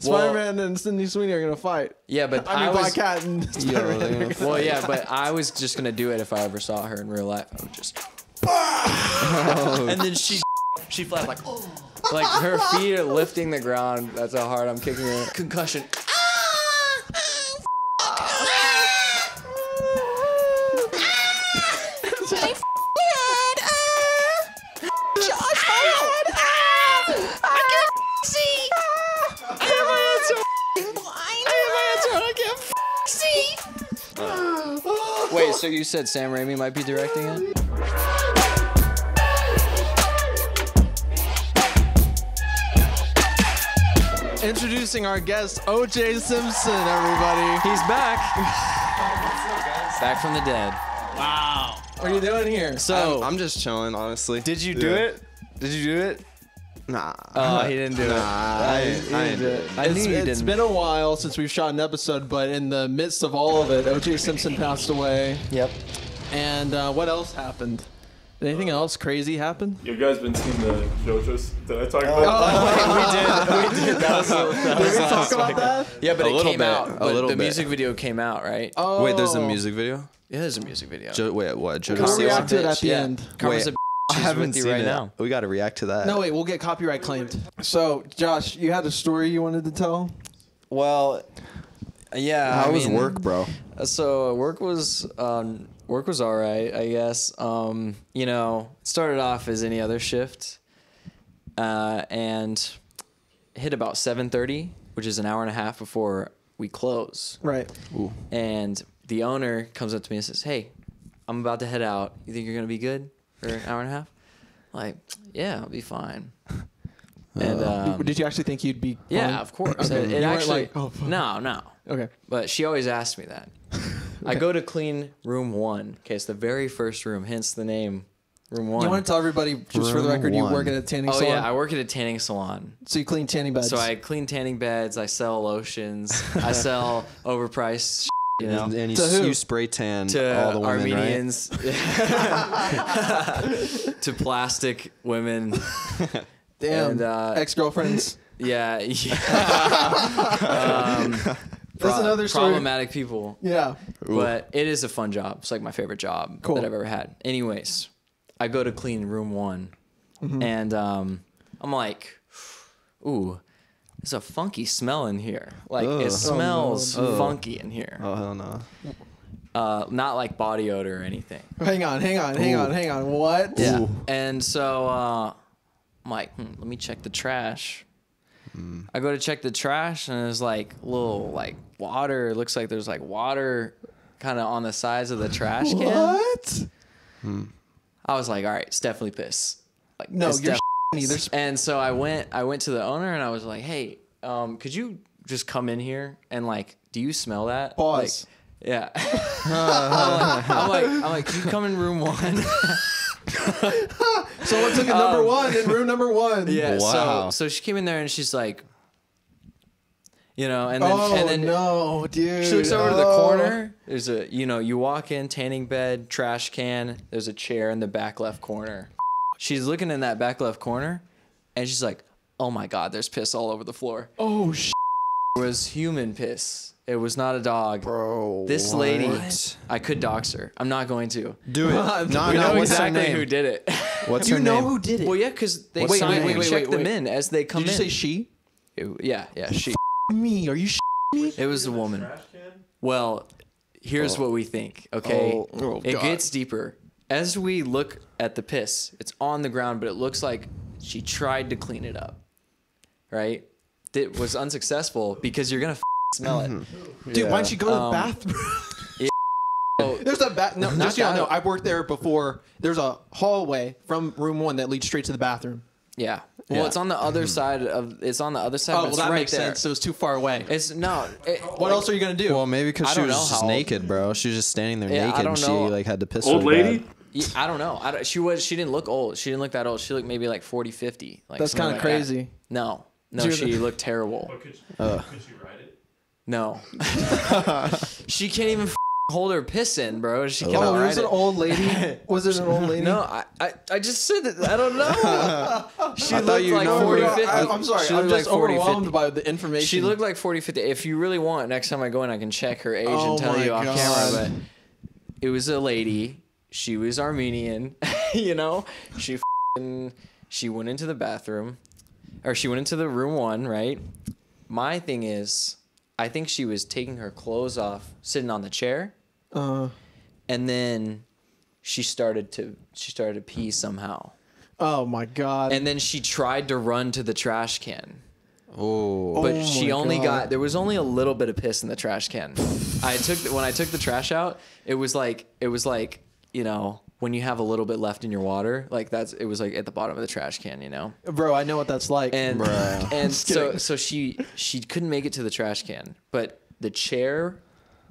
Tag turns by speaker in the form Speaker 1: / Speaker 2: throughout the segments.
Speaker 1: Spider Man and Sydney Sweeney are gonna fight.
Speaker 2: Yeah, but
Speaker 1: I mean,
Speaker 2: I
Speaker 1: Black
Speaker 2: was.
Speaker 1: Cat and
Speaker 3: Yo,
Speaker 1: Spider-Man
Speaker 3: gonna
Speaker 2: Well, yeah, but I was just gonna do it if I ever saw her in real life. I would just. and then she, she flapped like, like her feet are lifting the ground. That's how hard I'm kicking her. Concussion. So you said Sam Raimi might be directing it?
Speaker 1: Introducing our guest, OJ Simpson, everybody.
Speaker 2: He's back. back from the dead. Wow.
Speaker 1: What are you doing here?
Speaker 2: So,
Speaker 3: I'm just chilling, honestly.
Speaker 2: did you do
Speaker 3: Yeah.
Speaker 2: it? Did you do it?
Speaker 3: Nah.
Speaker 2: Oh, he didn't do
Speaker 3: Nah,
Speaker 2: it.
Speaker 3: I, ain't- I ain't do it.
Speaker 2: I
Speaker 1: it's,
Speaker 2: knew you
Speaker 1: it's
Speaker 2: didn't.
Speaker 1: been a while since we've shot an episode, but in the midst of all of it, OJ Simpson passed away.
Speaker 2: Yep.
Speaker 1: And uh, what else happened? Did anything else crazy happen?
Speaker 4: You guys been seeing the JoJo's that I talked
Speaker 2: Oh,
Speaker 4: about?
Speaker 2: we did. We did. That was, that
Speaker 1: Did we talk about that?
Speaker 2: Yeah, but
Speaker 3: A
Speaker 2: it
Speaker 3: little
Speaker 2: came
Speaker 3: bit,
Speaker 2: out.
Speaker 3: a
Speaker 2: But
Speaker 3: little
Speaker 2: the
Speaker 3: bit.
Speaker 2: music video came out, right?
Speaker 1: Oh.
Speaker 3: Wait, there's a music video?
Speaker 2: Yeah, there's a music video.
Speaker 3: Jo- wait, what? Joe
Speaker 1: We'll react to it at the
Speaker 2: yeah.
Speaker 1: end.
Speaker 2: Karma's
Speaker 3: Wait,
Speaker 2: a
Speaker 3: I
Speaker 2: She's
Speaker 3: haven't
Speaker 2: with you
Speaker 3: seen
Speaker 2: right
Speaker 3: it.
Speaker 2: now.
Speaker 3: We got to react to that.
Speaker 1: No, wait, we'll get copyright claimed. So, Josh, you had a story you wanted to tell?
Speaker 2: Well, yeah.
Speaker 3: How
Speaker 2: I
Speaker 3: was
Speaker 2: mean,
Speaker 3: work, bro?
Speaker 2: So work was um, work was all right, I guess. Um, you know, started off as any other shift, uh, and hit about seven thirty, which is an hour and a half before we close.
Speaker 1: Right. Ooh.
Speaker 2: And the owner comes up to me and says, "Hey, I'm about to head out. You think you're gonna be good for an hour and a half?" Like, yeah, I'll be fine. And um,
Speaker 1: Did you actually think you'd be?
Speaker 2: yeah,
Speaker 1: fine?
Speaker 2: of course.
Speaker 1: Okay.
Speaker 2: It, it actually
Speaker 1: like, oh,
Speaker 2: no, no.
Speaker 1: Okay.
Speaker 2: But she always asked me that. I go to clean room one. Okay, it's the very first room, hence the name, room one.
Speaker 1: You want to tell everybody, just for the
Speaker 3: Room
Speaker 1: record, you work at a tanning
Speaker 2: oh
Speaker 1: salon.
Speaker 2: yeah, I work at a tanning salon.
Speaker 1: so you clean tanning beds.
Speaker 2: So I clean tanning beds. I sell lotions. I sell overpriced. Shit, you know,
Speaker 3: And, and you,
Speaker 1: To
Speaker 3: you spray tan
Speaker 2: to
Speaker 3: all the women, right?
Speaker 2: Armenians, to plastic women.
Speaker 1: Damn.
Speaker 2: and, uh,
Speaker 1: Ex girlfriends.
Speaker 2: Yeah, yeah. um,
Speaker 1: That's
Speaker 2: pro-
Speaker 1: another story.
Speaker 2: problematic people.
Speaker 1: Yeah.
Speaker 2: But it is a fun job. It's like my favorite job
Speaker 1: Cool.
Speaker 2: that I've ever had. Anyways, I go to clean room one,
Speaker 1: Mm-hmm.
Speaker 2: and um, I'm like, ooh, there's a funky smell in here. Like
Speaker 3: Ugh.
Speaker 2: it smells
Speaker 3: Ugh.
Speaker 2: funky in here.
Speaker 3: Oh hell no!
Speaker 2: Uh, not like body odor or anything.
Speaker 1: Hang on, hang on, hang on, hang on. What?
Speaker 2: Yeah. And so uh, I'm like, hmm, let me check the trash. I go to check the trash and there's like little like water. It looks like there's like water kind of on the sides of the trash can.
Speaker 1: What?
Speaker 2: I was like, all right, it's definitely piss. Like
Speaker 1: No,
Speaker 2: it's
Speaker 1: you're
Speaker 2: def- And so I went I went to the owner and I was like, hey, um, could you just come in here and like, do you smell that?
Speaker 1: Pause.
Speaker 2: Like, yeah. I'm, like, I'm like, I'm like, can you come in room one?
Speaker 1: someone took a number one in room number one.
Speaker 2: Um, Yeah.
Speaker 3: Wow.
Speaker 2: So so she came in there and she's like, you know, and then
Speaker 1: Oh
Speaker 2: and then
Speaker 1: no, dude.
Speaker 2: she looks over to the
Speaker 1: Oh.
Speaker 2: corner. There's a you know you walk in tanning bed, trash can. There's a chair in the back left corner. She's looking in that back left corner, and she's like, "Oh my God, there's piss all over the floor."
Speaker 1: Oh sh.
Speaker 2: It was human piss. It was not a dog.
Speaker 3: Bro,
Speaker 2: This lady, I could dox her. I'm not going to.
Speaker 3: do it. no,
Speaker 2: we
Speaker 3: no.
Speaker 2: know
Speaker 3: What's
Speaker 2: exactly
Speaker 3: her name?
Speaker 2: who did it.
Speaker 3: What's
Speaker 1: You
Speaker 3: her
Speaker 1: know who did it?
Speaker 2: well, yeah, because they
Speaker 3: What's her
Speaker 2: signed.
Speaker 3: Wait,
Speaker 2: check
Speaker 1: wait,
Speaker 2: them in as they come in.
Speaker 1: Did you
Speaker 2: in.
Speaker 1: say she?
Speaker 2: It- yeah, yeah, she.
Speaker 1: Me? Are you sh- me?
Speaker 2: It was a woman. Well, here's oh. what we think, okay?
Speaker 3: Oh, oh,
Speaker 2: it gets deeper. As we look at the piss, it's on the ground, but it looks like she tried to clean it up, right? It was unsuccessful because you're gonna f- smell it.
Speaker 1: Dude, why don't you go to the
Speaker 2: Um,
Speaker 1: bathroom?
Speaker 2: Oh,
Speaker 1: There's a bath. No,
Speaker 2: Not
Speaker 1: just so you
Speaker 2: that-
Speaker 1: know, I've worked there before. There's a hallway from room one that leads straight to the bathroom.
Speaker 2: yeah. Well,
Speaker 1: Yeah.
Speaker 2: it's on the other side of. It's on the other side.
Speaker 1: Oh,
Speaker 2: but
Speaker 1: well,
Speaker 2: it's
Speaker 1: that
Speaker 2: right
Speaker 1: makes
Speaker 2: there.
Speaker 1: sense. So it's too far away.
Speaker 2: It's no. It,
Speaker 1: What else are you gonna do?
Speaker 3: Well, maybe because
Speaker 2: I
Speaker 3: she
Speaker 2: don't
Speaker 3: was
Speaker 2: know
Speaker 3: just
Speaker 2: how-
Speaker 3: naked, bro. She was just standing there
Speaker 2: Yeah, I
Speaker 3: naked, and
Speaker 2: don't
Speaker 3: she
Speaker 2: know.
Speaker 3: like had to piss.
Speaker 4: Old
Speaker 3: really
Speaker 4: lady?
Speaker 3: bad.
Speaker 2: Yeah, I don't know. I don't, she was. She didn't look old. She didn't look that old. She looked maybe like 40, 50. Like
Speaker 1: That's kinda
Speaker 2: like that.
Speaker 1: crazy.
Speaker 2: No, no,
Speaker 1: You're
Speaker 2: she looked terrible.
Speaker 4: Could she, uh. could she ride it?
Speaker 2: No, she can't even f- hold her piss in, bro. She
Speaker 1: Oh,
Speaker 2: cannot oh,
Speaker 1: it
Speaker 2: ride
Speaker 1: was an old lady. Was it an old lady?
Speaker 2: No, I, I, I just said that. I don't know. She
Speaker 3: I
Speaker 2: looked
Speaker 3: you
Speaker 2: like
Speaker 3: know.
Speaker 2: 40,
Speaker 1: I,
Speaker 2: 50.
Speaker 1: am sorry.
Speaker 2: She
Speaker 1: I'm just
Speaker 2: like 40, 50.
Speaker 1: overwhelmed by the information.
Speaker 2: She looked like 40, 50. If you really want, next time I go in, I can check her age
Speaker 1: Oh
Speaker 2: and tell
Speaker 1: my
Speaker 2: you off
Speaker 1: God.
Speaker 2: camera. But it was a lady. She was Armenian. you know, she fing she went into the bathroom, or she went into the room one. Right. My thing is, I think she was taking her clothes off, sitting on the chair,
Speaker 1: Uh,
Speaker 2: and then she started to she started to pee somehow,
Speaker 1: oh my god.
Speaker 2: and then she tried to run to the trash can
Speaker 3: Oh,
Speaker 2: but
Speaker 1: Oh
Speaker 2: she only
Speaker 1: God.
Speaker 2: got there was only a little bit of piss in the trash can. I took the, when I took the trash out, it was like it was like you know when you have a little bit left in your water, like that's it was like at the bottom of the trash can, you know.
Speaker 1: Bro, I know what that's like.
Speaker 2: And
Speaker 3: Bruh.
Speaker 2: and so so she she couldn't make it to the trash can, but the chair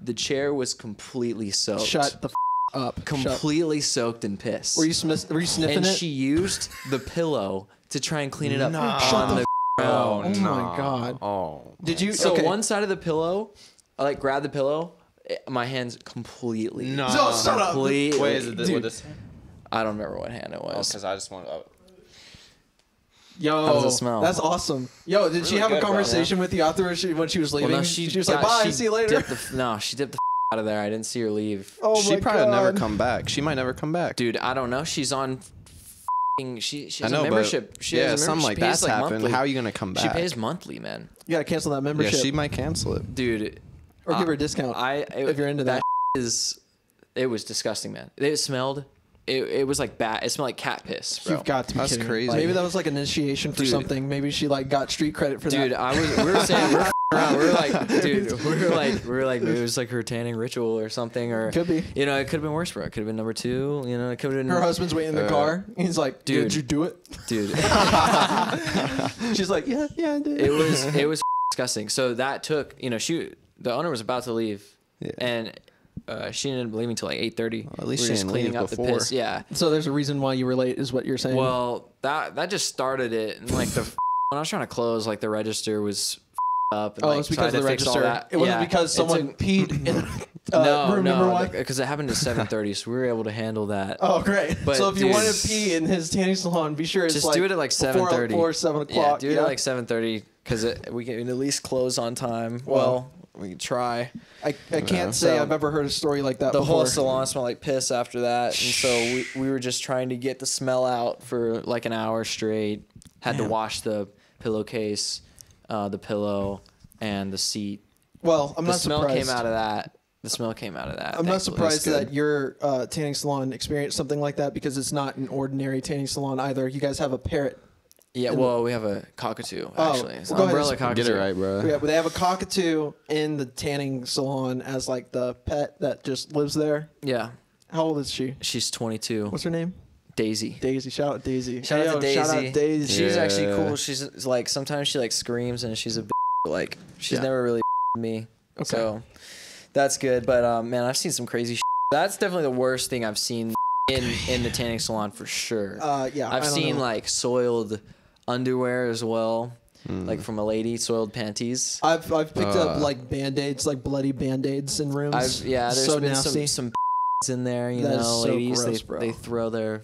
Speaker 2: the chair was completely soaked.
Speaker 1: Shut the f- up. Shut.
Speaker 2: completely soaked in piss.
Speaker 1: Were you smi- were you sniffing
Speaker 2: and
Speaker 1: it?
Speaker 2: she used the pillow to try and clean it up
Speaker 3: Nah.
Speaker 2: on the ground.
Speaker 1: oh my god.
Speaker 3: oh.
Speaker 1: Did you?
Speaker 2: So
Speaker 1: okay.
Speaker 2: one side of the pillow, I like grabbed the pillow. It- my hands completely.
Speaker 3: No.
Speaker 1: No, shut up.
Speaker 2: Completely.
Speaker 3: Wait, is it this,
Speaker 1: Dude.
Speaker 3: what this?
Speaker 2: I don't remember what hand it oh, was.
Speaker 3: Because I just want. Oh.
Speaker 1: Yo,
Speaker 2: How does it smell?
Speaker 1: That's awesome. Yo, did she
Speaker 3: Really
Speaker 1: have a
Speaker 3: good, bro.
Speaker 1: conversation with you after she, when she was
Speaker 2: well,
Speaker 1: leaving?
Speaker 2: no, she,
Speaker 1: was like,
Speaker 2: got-
Speaker 1: "Bye,
Speaker 2: she
Speaker 1: see you later."
Speaker 2: Dipped the, f- no, she dipped the f- out of there. I didn't see her leave.
Speaker 1: oh
Speaker 3: she
Speaker 1: my
Speaker 3: probably
Speaker 1: god.
Speaker 3: never come back. She might never come back.
Speaker 2: Dude, I don't know. She's on. f***ing- She she has
Speaker 3: know,
Speaker 2: a membership.
Speaker 3: but
Speaker 2: she
Speaker 3: yeah,
Speaker 2: has a
Speaker 3: something
Speaker 2: membership.
Speaker 3: like
Speaker 2: She pays,
Speaker 3: that's happened.
Speaker 2: monthly.
Speaker 3: How are you gonna come back?
Speaker 2: She pays monthly, man.
Speaker 1: You gotta cancel that membership.
Speaker 3: Yeah,
Speaker 1: membership
Speaker 3: she might cancel it.
Speaker 2: Dude,
Speaker 1: or give
Speaker 2: uh,
Speaker 1: her a discount.
Speaker 2: I it,
Speaker 1: If you're into that.
Speaker 2: is it was disgusting, man. It smelled. It, it was like bad. It smelled like cat piss, bro.
Speaker 1: You've got to be
Speaker 3: That's
Speaker 1: kidding me.
Speaker 3: crazy.
Speaker 1: Maybe that was like an initiation for
Speaker 2: Dude.
Speaker 1: something. Maybe she like got street credit for
Speaker 2: dude
Speaker 1: that.
Speaker 2: Dude, I was we were saying we were f***ing around we were like dude we were like we were like maybe it was like her tanning ritual or something or
Speaker 1: Could be.
Speaker 2: you know it could have been worse bro it could have been number two you know it could have been
Speaker 1: Her husband's waiting in the
Speaker 3: Uh,
Speaker 1: car. He's like,
Speaker 2: dude.
Speaker 1: "Did you do it?"
Speaker 2: dude
Speaker 1: She's like, "Yeah, yeah, I did."
Speaker 2: it was it was disgusting so that took you know she the owner was about to leave
Speaker 3: Yeah.
Speaker 2: and uh, she ended up leaving till like 8.30
Speaker 3: at least
Speaker 2: we were
Speaker 3: she
Speaker 2: just cleaning
Speaker 3: leave
Speaker 2: up the
Speaker 3: before.
Speaker 2: piss yeah
Speaker 1: so there's a reason why you were late, is what you're saying.
Speaker 2: well that that just started it and like the when i was trying to close like the register was up and,
Speaker 1: oh,
Speaker 2: like,
Speaker 1: it's because
Speaker 2: had
Speaker 1: of the
Speaker 2: to fix all
Speaker 1: register.
Speaker 2: that.
Speaker 1: It wasn't
Speaker 2: Yeah.
Speaker 1: because someone
Speaker 2: took-
Speaker 1: peed in uh,
Speaker 2: no,
Speaker 1: room number
Speaker 2: no,
Speaker 1: one.
Speaker 2: because it happened at seven thirty, so we were able to handle that.
Speaker 1: Oh, great.
Speaker 2: But,
Speaker 1: so if you want to pee in his tanning salon, be sure it's
Speaker 2: Just
Speaker 1: like
Speaker 2: do it at like seven thirty
Speaker 1: before,
Speaker 2: thirty
Speaker 1: before seven
Speaker 2: Yeah,
Speaker 1: o'clock.
Speaker 2: do it at like seven thirty because we can at least close on time. Well, we can try.
Speaker 1: I, I can't say
Speaker 2: So-
Speaker 1: I've ever heard a story like that
Speaker 2: The
Speaker 1: before.
Speaker 2: whole salon smelled like piss after that, and so we, we were just trying to get the smell out for like an hour straight. Had to wash the pillowcase, uh, the pillow, and the seat.
Speaker 1: well, I'm not surprised.
Speaker 2: the
Speaker 1: not
Speaker 2: smell
Speaker 1: surprised.
Speaker 2: came out of that. The smell came out of that.
Speaker 1: I'm not surprised that your uh, tanning salon experienced something like that because it's not an ordinary tanning salon either. You guys have a parrot.
Speaker 2: Yeah, well, we have a cockatoo
Speaker 1: Oh,
Speaker 2: actually. It's an
Speaker 1: well, go ahead.
Speaker 2: umbrella cockatoo.
Speaker 3: Get it right, bro.
Speaker 1: Yeah, but they have a cockatoo in the tanning salon as like the pet that just lives there.
Speaker 2: Yeah,
Speaker 1: How old is she?
Speaker 2: she's 22.
Speaker 1: What's her name?
Speaker 2: Daisy.
Speaker 1: Daisy. Shout out Daisy.
Speaker 2: Shout out to Daisy.
Speaker 1: Shout out Daisy.
Speaker 2: She's actually cool. She's like sometimes she like screams and she's a b- like she's
Speaker 1: Yeah.
Speaker 2: never really me.
Speaker 1: Okay.
Speaker 2: So that's good. But um, man, I've seen some crazy. That's definitely the worst thing I've seen in in the tanning salon for sure.
Speaker 1: Uh, yeah, I
Speaker 2: I've
Speaker 1: don't
Speaker 2: seen
Speaker 1: know.
Speaker 2: like soiled underwear as well,
Speaker 3: Hmm.
Speaker 2: like from a lady, soiled panties.
Speaker 1: I've I've picked up
Speaker 3: Uh,
Speaker 1: like band aids, like bloody band aids in rooms.
Speaker 2: I've yeah, there's
Speaker 1: so
Speaker 2: been
Speaker 1: nasty.
Speaker 2: some some in there. You
Speaker 1: That is
Speaker 2: know,
Speaker 1: so
Speaker 2: ladies
Speaker 1: gross,
Speaker 2: they
Speaker 1: bro.
Speaker 2: they throw their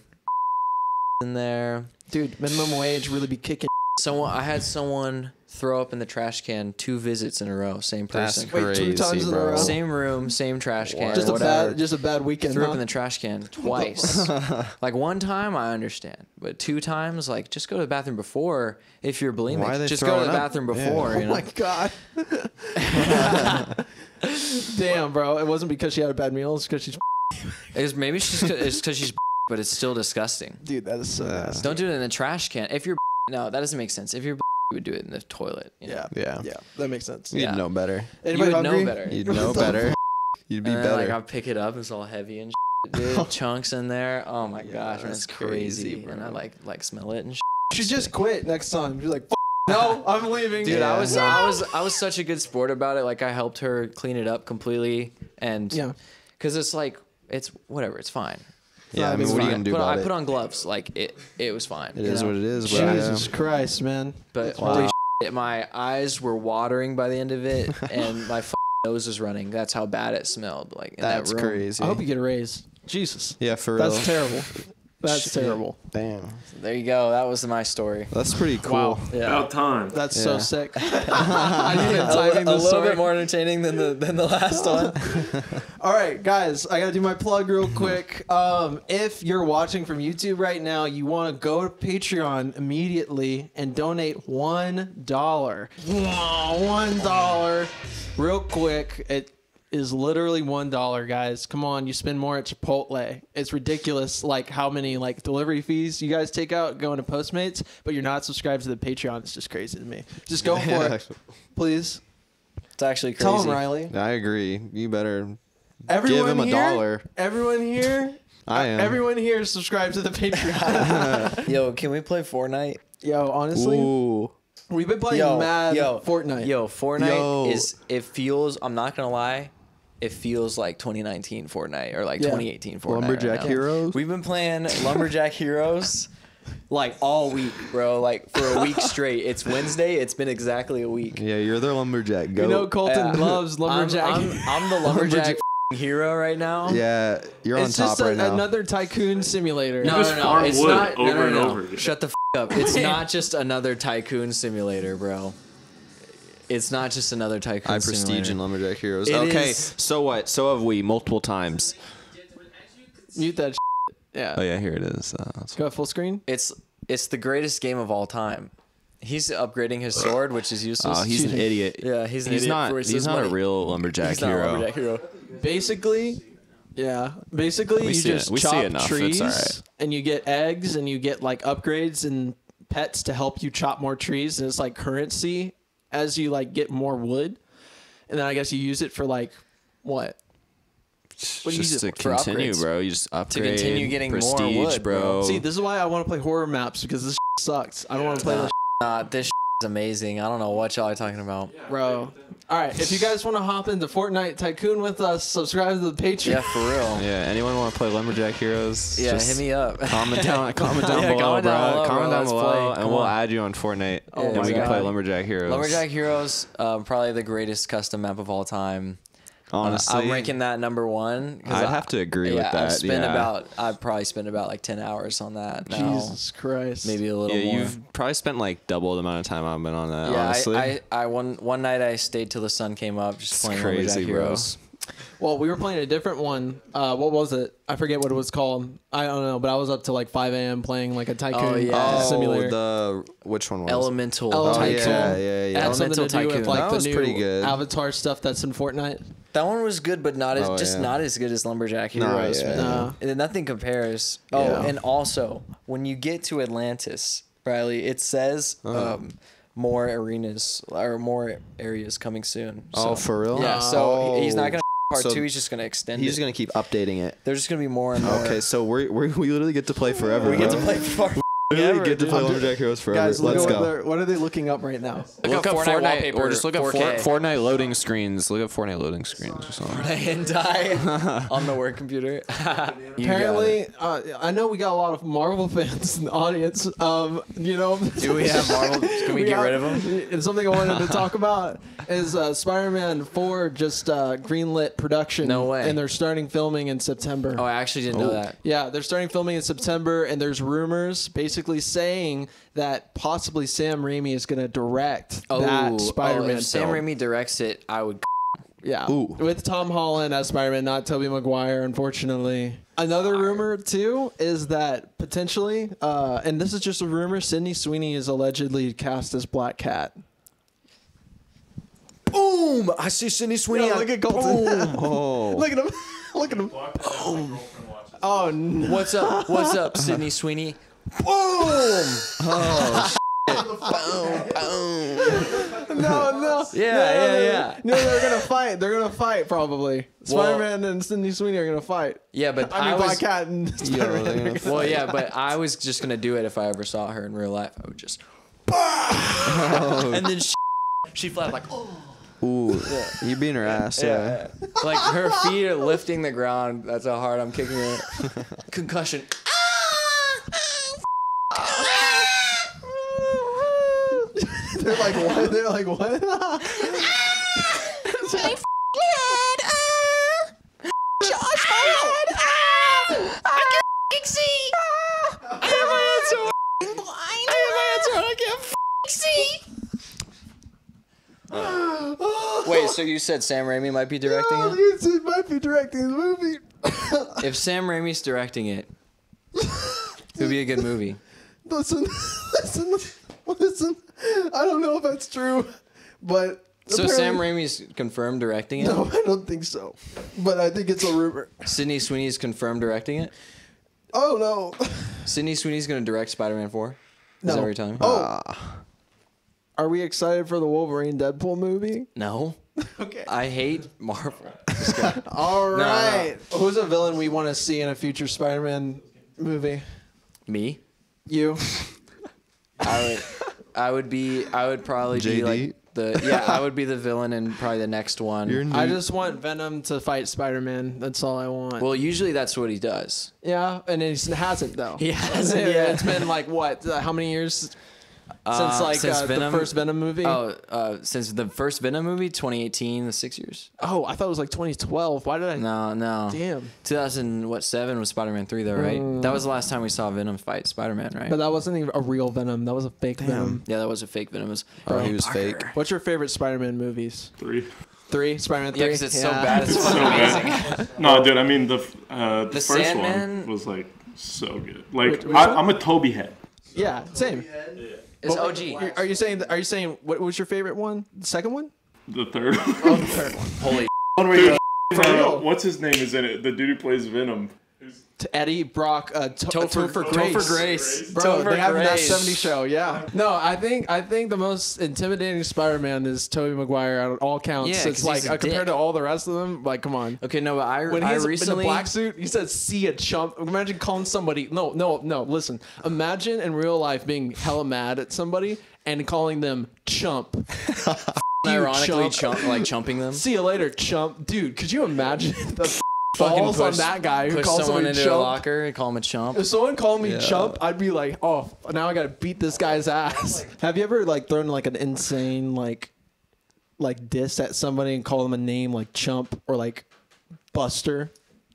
Speaker 2: in there.
Speaker 1: Dude, minimum wage really be kicking.
Speaker 2: Someone I had someone throw up in the trash can two visits in a row. Same
Speaker 3: That's
Speaker 2: person.
Speaker 1: Wait, two
Speaker 3: crazy,
Speaker 1: times in a
Speaker 3: bro.
Speaker 1: row?
Speaker 2: Same room, same trash can.
Speaker 1: Just a
Speaker 2: whatever.
Speaker 1: bad, just a bad weekend.
Speaker 2: threw
Speaker 1: huh?
Speaker 2: up in the trash can twice. like one time, I understand, but two times, like just go to the bathroom before. If you're bulimic,
Speaker 3: Why are they
Speaker 2: just go to the
Speaker 3: throwing up?
Speaker 2: bathroom
Speaker 3: Yeah.
Speaker 2: before.
Speaker 1: Oh
Speaker 2: You know?
Speaker 1: my god. Damn, bro. It wasn't because she had a bad meal. It's because she's.
Speaker 2: It's maybe she's it's because she's, but it's still disgusting.
Speaker 1: Dude, that is so
Speaker 3: Yeah.
Speaker 1: nasty.
Speaker 2: Don't do it in the trash can. If you're no, that doesn't make sense. If you're you would do it in the toilet. You know?
Speaker 1: Yeah.
Speaker 3: Yeah.
Speaker 1: Yeah, that makes sense.
Speaker 3: You'd
Speaker 2: Yeah.
Speaker 3: know better.
Speaker 1: Anybody
Speaker 2: would know better.
Speaker 3: You'd know better. You'd be
Speaker 2: and then, like
Speaker 3: better.
Speaker 2: I'll pick it up, it's all heavy and shit, dude. chunks in there. Oh my gosh, man,
Speaker 3: that's
Speaker 2: it's crazy.
Speaker 3: crazy,
Speaker 2: and I
Speaker 3: bro.
Speaker 2: like like smell it and shit.
Speaker 1: She just quit next time. She's like, "F- no, I'm leaving.
Speaker 2: Dude, I
Speaker 3: Yeah.
Speaker 2: was I was I was such a good sport about it. Like I helped her clean it up completely, and
Speaker 1: Yeah.
Speaker 2: because it's like it's whatever, it's fine.
Speaker 3: Yeah, I mean, what are you gonna do
Speaker 2: Put-
Speaker 3: about
Speaker 2: I
Speaker 3: it?
Speaker 2: put on gloves, like it it was fine.
Speaker 3: It
Speaker 2: you
Speaker 3: is
Speaker 2: know?
Speaker 3: what it is, bro.
Speaker 1: Jesus Christ, man.
Speaker 2: But
Speaker 3: Wow.
Speaker 2: holy shit, my eyes were watering by the end of it, and my f- nose was running. That's how bad it smelled. Like in that
Speaker 3: That's
Speaker 2: room.
Speaker 3: crazy.
Speaker 1: I hope you get a raise. Jesus.
Speaker 3: yeah, for real.
Speaker 1: That's terrible. That's terrible.
Speaker 3: Damn.
Speaker 2: There you go. That was my story.
Speaker 3: That's pretty cool.
Speaker 1: Wow.
Speaker 2: Yeah.
Speaker 4: About time.
Speaker 1: That's
Speaker 3: Yeah.
Speaker 1: so sick. I need
Speaker 2: a,
Speaker 1: timing
Speaker 2: a little
Speaker 1: story.
Speaker 2: bit more entertaining than the than the last one.
Speaker 1: All right, guys, I got to do my plug real quick. Um, if you're watching from YouTube right now, you want to go to Patreon immediately and donate one dollar. One dollar, real quick. It is literally one dollar, guys. Come on, you spend more at Chipotle. It's ridiculous, like how many like delivery fees you guys take out going to Postmates, but you're not subscribed to the Patreon. It's just crazy to me. Just go for it, please.
Speaker 2: It's actually crazy.
Speaker 1: Tell him, Riley.
Speaker 3: I agree. You better.
Speaker 1: Everyone
Speaker 3: him a
Speaker 1: here,
Speaker 3: dollar.
Speaker 1: Everyone here.
Speaker 3: I am.
Speaker 1: Everyone here is subscribed to the Patreon.
Speaker 2: Yo, can we play Fortnite?
Speaker 1: Yo, honestly,
Speaker 3: Ooh.
Speaker 1: we've been playing
Speaker 2: Yo,
Speaker 1: mad
Speaker 2: yo,
Speaker 1: Fortnite.
Speaker 2: Yo, Fortnite
Speaker 3: Yo.
Speaker 2: is. It feels. I'm not gonna lie. It feels like 2019 Fortnite or like
Speaker 1: Yeah.
Speaker 2: 2018 Fortnite.
Speaker 3: Lumberjack
Speaker 2: right.
Speaker 3: Heroes?
Speaker 2: We've been playing Lumberjack Heroes like all week, bro. Like for a week straight. It's Wednesday. It's been exactly a week.
Speaker 3: Yeah, you're the lumberjack. Go.
Speaker 1: you know Colton
Speaker 2: Yeah.
Speaker 1: loves lumberjack.
Speaker 2: I'm, I'm, I'm the lumberjack hero right now.
Speaker 3: yeah, you're on top
Speaker 1: just a,
Speaker 3: right now.
Speaker 1: another tycoon simulator.
Speaker 2: No,
Speaker 4: just
Speaker 2: no, no. It's
Speaker 4: wood
Speaker 2: not. no,
Speaker 4: over
Speaker 2: no,
Speaker 4: and over.
Speaker 2: Shut the f- up. It's not just another tycoon simulator, bro. It's not just another tycoon
Speaker 3: High prestige and lumberjack heroes.
Speaker 2: It
Speaker 3: okay,
Speaker 2: is-
Speaker 3: so what? So have we multiple times.
Speaker 1: Mute that. Yeah.
Speaker 3: Oh yeah, here it is. Uh,
Speaker 1: Go full screen.
Speaker 2: It's it's the greatest game of all time. He's upgrading his sword, which is useless.
Speaker 3: oh, he's an idiot.
Speaker 2: Yeah, he's an
Speaker 3: he's
Speaker 2: idiot
Speaker 3: not.
Speaker 2: for his
Speaker 3: He's not a
Speaker 2: money.
Speaker 3: real lumberjack
Speaker 2: He's not a
Speaker 3: hero.
Speaker 2: lumberjack hero.
Speaker 1: Basically, yeah. Basically,
Speaker 3: We
Speaker 1: you
Speaker 3: see it.
Speaker 1: just
Speaker 3: We see
Speaker 1: chop
Speaker 3: enough. It's
Speaker 1: trees
Speaker 3: alright.
Speaker 1: and you get eggs and you get like upgrades and pets to help you chop more trees and it's like currency as you like get more wood. And then I guess you use it for like what? What do you
Speaker 3: just
Speaker 1: use
Speaker 3: to
Speaker 1: it for?
Speaker 3: continue,
Speaker 2: upgrades.
Speaker 3: bro. You just upgrade.
Speaker 2: To continue getting more
Speaker 3: prestige,
Speaker 2: wood, bro.
Speaker 1: See, this is why I want to play horror maps because this sucks. I don't want to play
Speaker 2: Nah,
Speaker 1: this,
Speaker 2: nah, this is amazing. I don't know what y'all are talking about.
Speaker 1: bro. All right, if you guys want to hop into Fortnite Tycoon with us, subscribe to the Patreon.
Speaker 2: Yeah, for real.
Speaker 3: Yeah. Anyone want to play lumberjack heroes?
Speaker 2: Yeah,
Speaker 3: Just
Speaker 2: hit me up.
Speaker 3: Comment down, comment down
Speaker 2: Yeah,
Speaker 3: below,
Speaker 2: comment
Speaker 3: bro.
Speaker 2: down below,
Speaker 3: comment
Speaker 2: bro.
Speaker 3: down
Speaker 2: Let's
Speaker 3: below,
Speaker 2: play.
Speaker 3: and
Speaker 2: Come
Speaker 3: we'll
Speaker 2: on.
Speaker 3: add you on Fortnite,
Speaker 1: Oh
Speaker 3: and
Speaker 1: my
Speaker 3: we can play lumberjack heroes.
Speaker 2: Lumberjack Heroes, um, probably the greatest custom map of all time. Uh,
Speaker 3: Honestly,
Speaker 2: I'm ranking that number one. 'cause
Speaker 3: I'd
Speaker 2: I-
Speaker 3: have to agree
Speaker 2: yeah,
Speaker 3: with that.
Speaker 2: I've spent
Speaker 3: yeah.
Speaker 2: about. I've probably spent about like ten hours on that now.
Speaker 1: Jesus Christ.
Speaker 2: Maybe a little
Speaker 3: Yeah,
Speaker 2: more.
Speaker 3: you've probably spent like double the amount of time I've been on that.
Speaker 2: yeah,
Speaker 3: honestly,
Speaker 2: I, I, I one one night I stayed till the sun came up just
Speaker 3: it's
Speaker 2: playing
Speaker 3: crazy,
Speaker 2: Lumberjack
Speaker 3: bro.
Speaker 2: Heroes.
Speaker 1: Well, we were playing a different one. Uh, what was it? I forget what it was called. I don't know, but I was up to like 5 a.m. playing like a tycoon
Speaker 2: Oh, yeah.
Speaker 1: simulator.
Speaker 3: Oh, the which one was?
Speaker 2: Elemental.
Speaker 1: Oh,
Speaker 2: Tycoon.
Speaker 3: yeah, yeah, yeah.
Speaker 1: It had something to
Speaker 2: Elemental
Speaker 1: do with
Speaker 2: Tycoon.
Speaker 1: like
Speaker 3: That
Speaker 1: the
Speaker 3: was
Speaker 1: new
Speaker 3: pretty good.
Speaker 1: Avatar stuff that's in Fortnite.
Speaker 2: That one was good, but not as
Speaker 3: Oh,
Speaker 2: just
Speaker 3: yeah.
Speaker 2: not as good as Lumberjack
Speaker 3: No,
Speaker 2: Heroes.
Speaker 3: yeah.
Speaker 2: man.
Speaker 1: No.
Speaker 2: And nothing compares. Oh,
Speaker 1: Yeah.
Speaker 2: and also when you get to Atlantis, Riley, it says
Speaker 3: Uh-huh.
Speaker 2: um, more arenas or more areas coming soon.
Speaker 3: Oh, for real?
Speaker 2: Yeah. So he- he's not gonna part
Speaker 3: So
Speaker 2: two. He's just gonna extend
Speaker 3: He's
Speaker 2: it.
Speaker 3: just gonna keep updating it.
Speaker 2: There's just gonna be more and more.
Speaker 3: Okay, so we're, we're we literally get to play forever.
Speaker 2: we get to play far.
Speaker 3: We literally
Speaker 2: forever,
Speaker 3: get to
Speaker 2: dude.
Speaker 3: play Lumberjack Heroes forever.
Speaker 1: Guys,
Speaker 3: Let's go.
Speaker 1: what are they looking up right now?
Speaker 2: Look, up Fortnite, wallpaper.
Speaker 3: or just look up
Speaker 2: 4K.
Speaker 3: Fortnite loading screens. Look up Fortnite loading screens or something.
Speaker 2: hentai on the work computer. You got it.
Speaker 1: Apparently, uh, I know we got a lot of Marvel fans in the audience. Um, you know,
Speaker 2: Do we have Marvel? Can we, get
Speaker 1: got-
Speaker 2: rid of them?
Speaker 1: And something I wanted to talk about is uh, Spider-Man 4 just uh, greenlit production.
Speaker 2: No way.
Speaker 1: And they're starting filming in September.
Speaker 2: Oh, I actually didn't know that.
Speaker 1: Yeah, they're starting filming in September, and there's rumors basically saying that possibly Sam Raimi is going to direct that Spider-Man
Speaker 2: oh, if Sam
Speaker 1: film.
Speaker 2: Raimi directs it, I would.
Speaker 1: Yeah.
Speaker 3: Ooh.
Speaker 1: With Tom Holland as Spider-Man, not Tobey Maguire, unfortunately. Another rumor too is that potentially, uh, and this is just a rumor, Sydney Sweeney is allegedly cast as Black Cat.
Speaker 2: Boom! I see Sydney Sweeney.
Speaker 1: Yeah, look at Colton.
Speaker 3: Oh,
Speaker 1: look at him. look at him. Oh no.
Speaker 2: What's up? What's up, Sydney Sweeney?
Speaker 1: Oh, no, no.
Speaker 2: Yeah,
Speaker 1: no,
Speaker 2: yeah,
Speaker 1: no,
Speaker 2: yeah.
Speaker 1: No, they're gonna fight. They're gonna fight probably. Spider-Man and Sydney Sweeney are gonna fight.
Speaker 2: Yeah, but
Speaker 1: I mean,
Speaker 2: I
Speaker 1: Black
Speaker 2: was.
Speaker 1: Cat and
Speaker 3: they're
Speaker 1: Spider-Man.
Speaker 3: gonna
Speaker 1: are gonna
Speaker 2: Well, yeah, but I was just gonna do it if I ever saw her in real life. I would just. Oh. and then she, she flapped like, oh.
Speaker 3: ooh, you being her ass, yeah.
Speaker 2: like her feet are lifting the ground. That's how hard I'm kicking her. Concussion. Ah!
Speaker 1: they're like, what? They're like, what?
Speaker 2: Josh, I can see. I have my hands on.
Speaker 5: Blind. I have my
Speaker 2: hands. I can't see. Wait, so you said Sam Raimi might be directing
Speaker 1: no,
Speaker 2: it?
Speaker 1: He might be directing the movie.
Speaker 2: if Sam Raimi's directing it, it would be a good movie
Speaker 1: listen, listen, listen. I don't know if that's true, but
Speaker 2: So Sam Raimi's confirmed directing it.
Speaker 1: No, I don't think so. But I think it's a rumor.
Speaker 2: Sydney Sweeney's confirmed directing it.
Speaker 1: Oh no.
Speaker 2: Sydney Sweeney's gonna direct Spider-Man Four. Is
Speaker 1: No.
Speaker 2: that what you're telling me?
Speaker 1: Oh. Ah. Are we excited for the Wolverine Deadpool movie?
Speaker 2: No.
Speaker 1: Okay.
Speaker 2: I hate Marvel.
Speaker 1: All
Speaker 2: no.
Speaker 1: right. Who's a villain we want to see in a future Spider-Man movie?
Speaker 2: Me.
Speaker 1: You.
Speaker 2: I would. I would be. I would probably be like the. Yeah, I would be the villain in probably the next one.
Speaker 3: You're
Speaker 1: I just want Venom to fight Spider-Man. That's all I want.
Speaker 2: well, usually that's what he does.
Speaker 1: yeah, and he hasn't though.
Speaker 2: He hasn't
Speaker 1: Yeah. It's been like what? Uh, how many years since
Speaker 2: Uh,
Speaker 1: like
Speaker 2: since
Speaker 1: uh,
Speaker 2: Venom?
Speaker 1: the first Venom movie?
Speaker 2: Oh, uh, since the first Venom movie, 2018, the six years.
Speaker 1: Oh, I thought it was like 2012. Why did I?
Speaker 2: No, no.
Speaker 1: Damn.
Speaker 2: 2000 what seven was Spider-Man three though, right? that was the last time we saw Venom fight Spider-Man, right?
Speaker 1: But that wasn't even a real Venom. That was a fake Venom.
Speaker 2: yeah, that was a fake Venom. It was
Speaker 3: Oh, he was fake.
Speaker 1: What's your favorite Spider-Man movies?
Speaker 4: Three.
Speaker 1: Three. Spider-Man three.
Speaker 2: Yeah, because it's so bad. It's
Speaker 4: So
Speaker 2: amazing.
Speaker 4: bad. No, dude. I mean the uh, the,
Speaker 2: The
Speaker 4: first
Speaker 2: Sandman?
Speaker 4: one was like so good. Like
Speaker 1: Which- which
Speaker 4: I. I'm a Tobey head.
Speaker 1: Yeah, same.
Speaker 2: It's
Speaker 1: Well,
Speaker 2: OG.
Speaker 1: Are you saying? Are you saying what was your favorite one? The second one?
Speaker 4: The third
Speaker 1: Oh,
Speaker 4: one.
Speaker 1: the third one.
Speaker 2: Holy
Speaker 4: one where you-
Speaker 1: For real.
Speaker 4: what's his name is in it? The dude who plays Venom.
Speaker 1: To Eddie Brock, uh, to-
Speaker 2: Topher,
Speaker 1: Topher
Speaker 2: Topher
Speaker 1: Grace.
Speaker 2: Grace.
Speaker 1: Bro,
Speaker 2: Topher
Speaker 1: they have that 70 show, yeah. No, I think I think the most intimidating Spider-Man is Tobey Maguire on all counts.
Speaker 2: Yeah,
Speaker 1: it's
Speaker 2: 'cause
Speaker 1: like
Speaker 2: he's a
Speaker 1: uh, compared
Speaker 2: dick.
Speaker 1: to all the rest of them, like come on.
Speaker 2: Okay, no, but I,
Speaker 1: When
Speaker 2: I
Speaker 1: he's
Speaker 2: recently
Speaker 1: in the black suit, he says, "See a chump." Imagine calling somebody. No, no, no. Listen. Imagine in real life being hella mad at somebody and calling them chump. You
Speaker 2: ironically
Speaker 1: chump.
Speaker 2: chump, like chumping them.
Speaker 1: See you later, chump. Dude, could you imagine the balls on that guy who calls
Speaker 2: someone
Speaker 1: somebody
Speaker 2: into a
Speaker 1: chump?
Speaker 2: locker and call him a chump.
Speaker 1: If someone called me
Speaker 3: Yeah.
Speaker 1: chump, I'd be like, oh, now I gotta beat this guy's ass. Have you ever like thrown like an insane like like diss at somebody and call them a name like chump or like Buster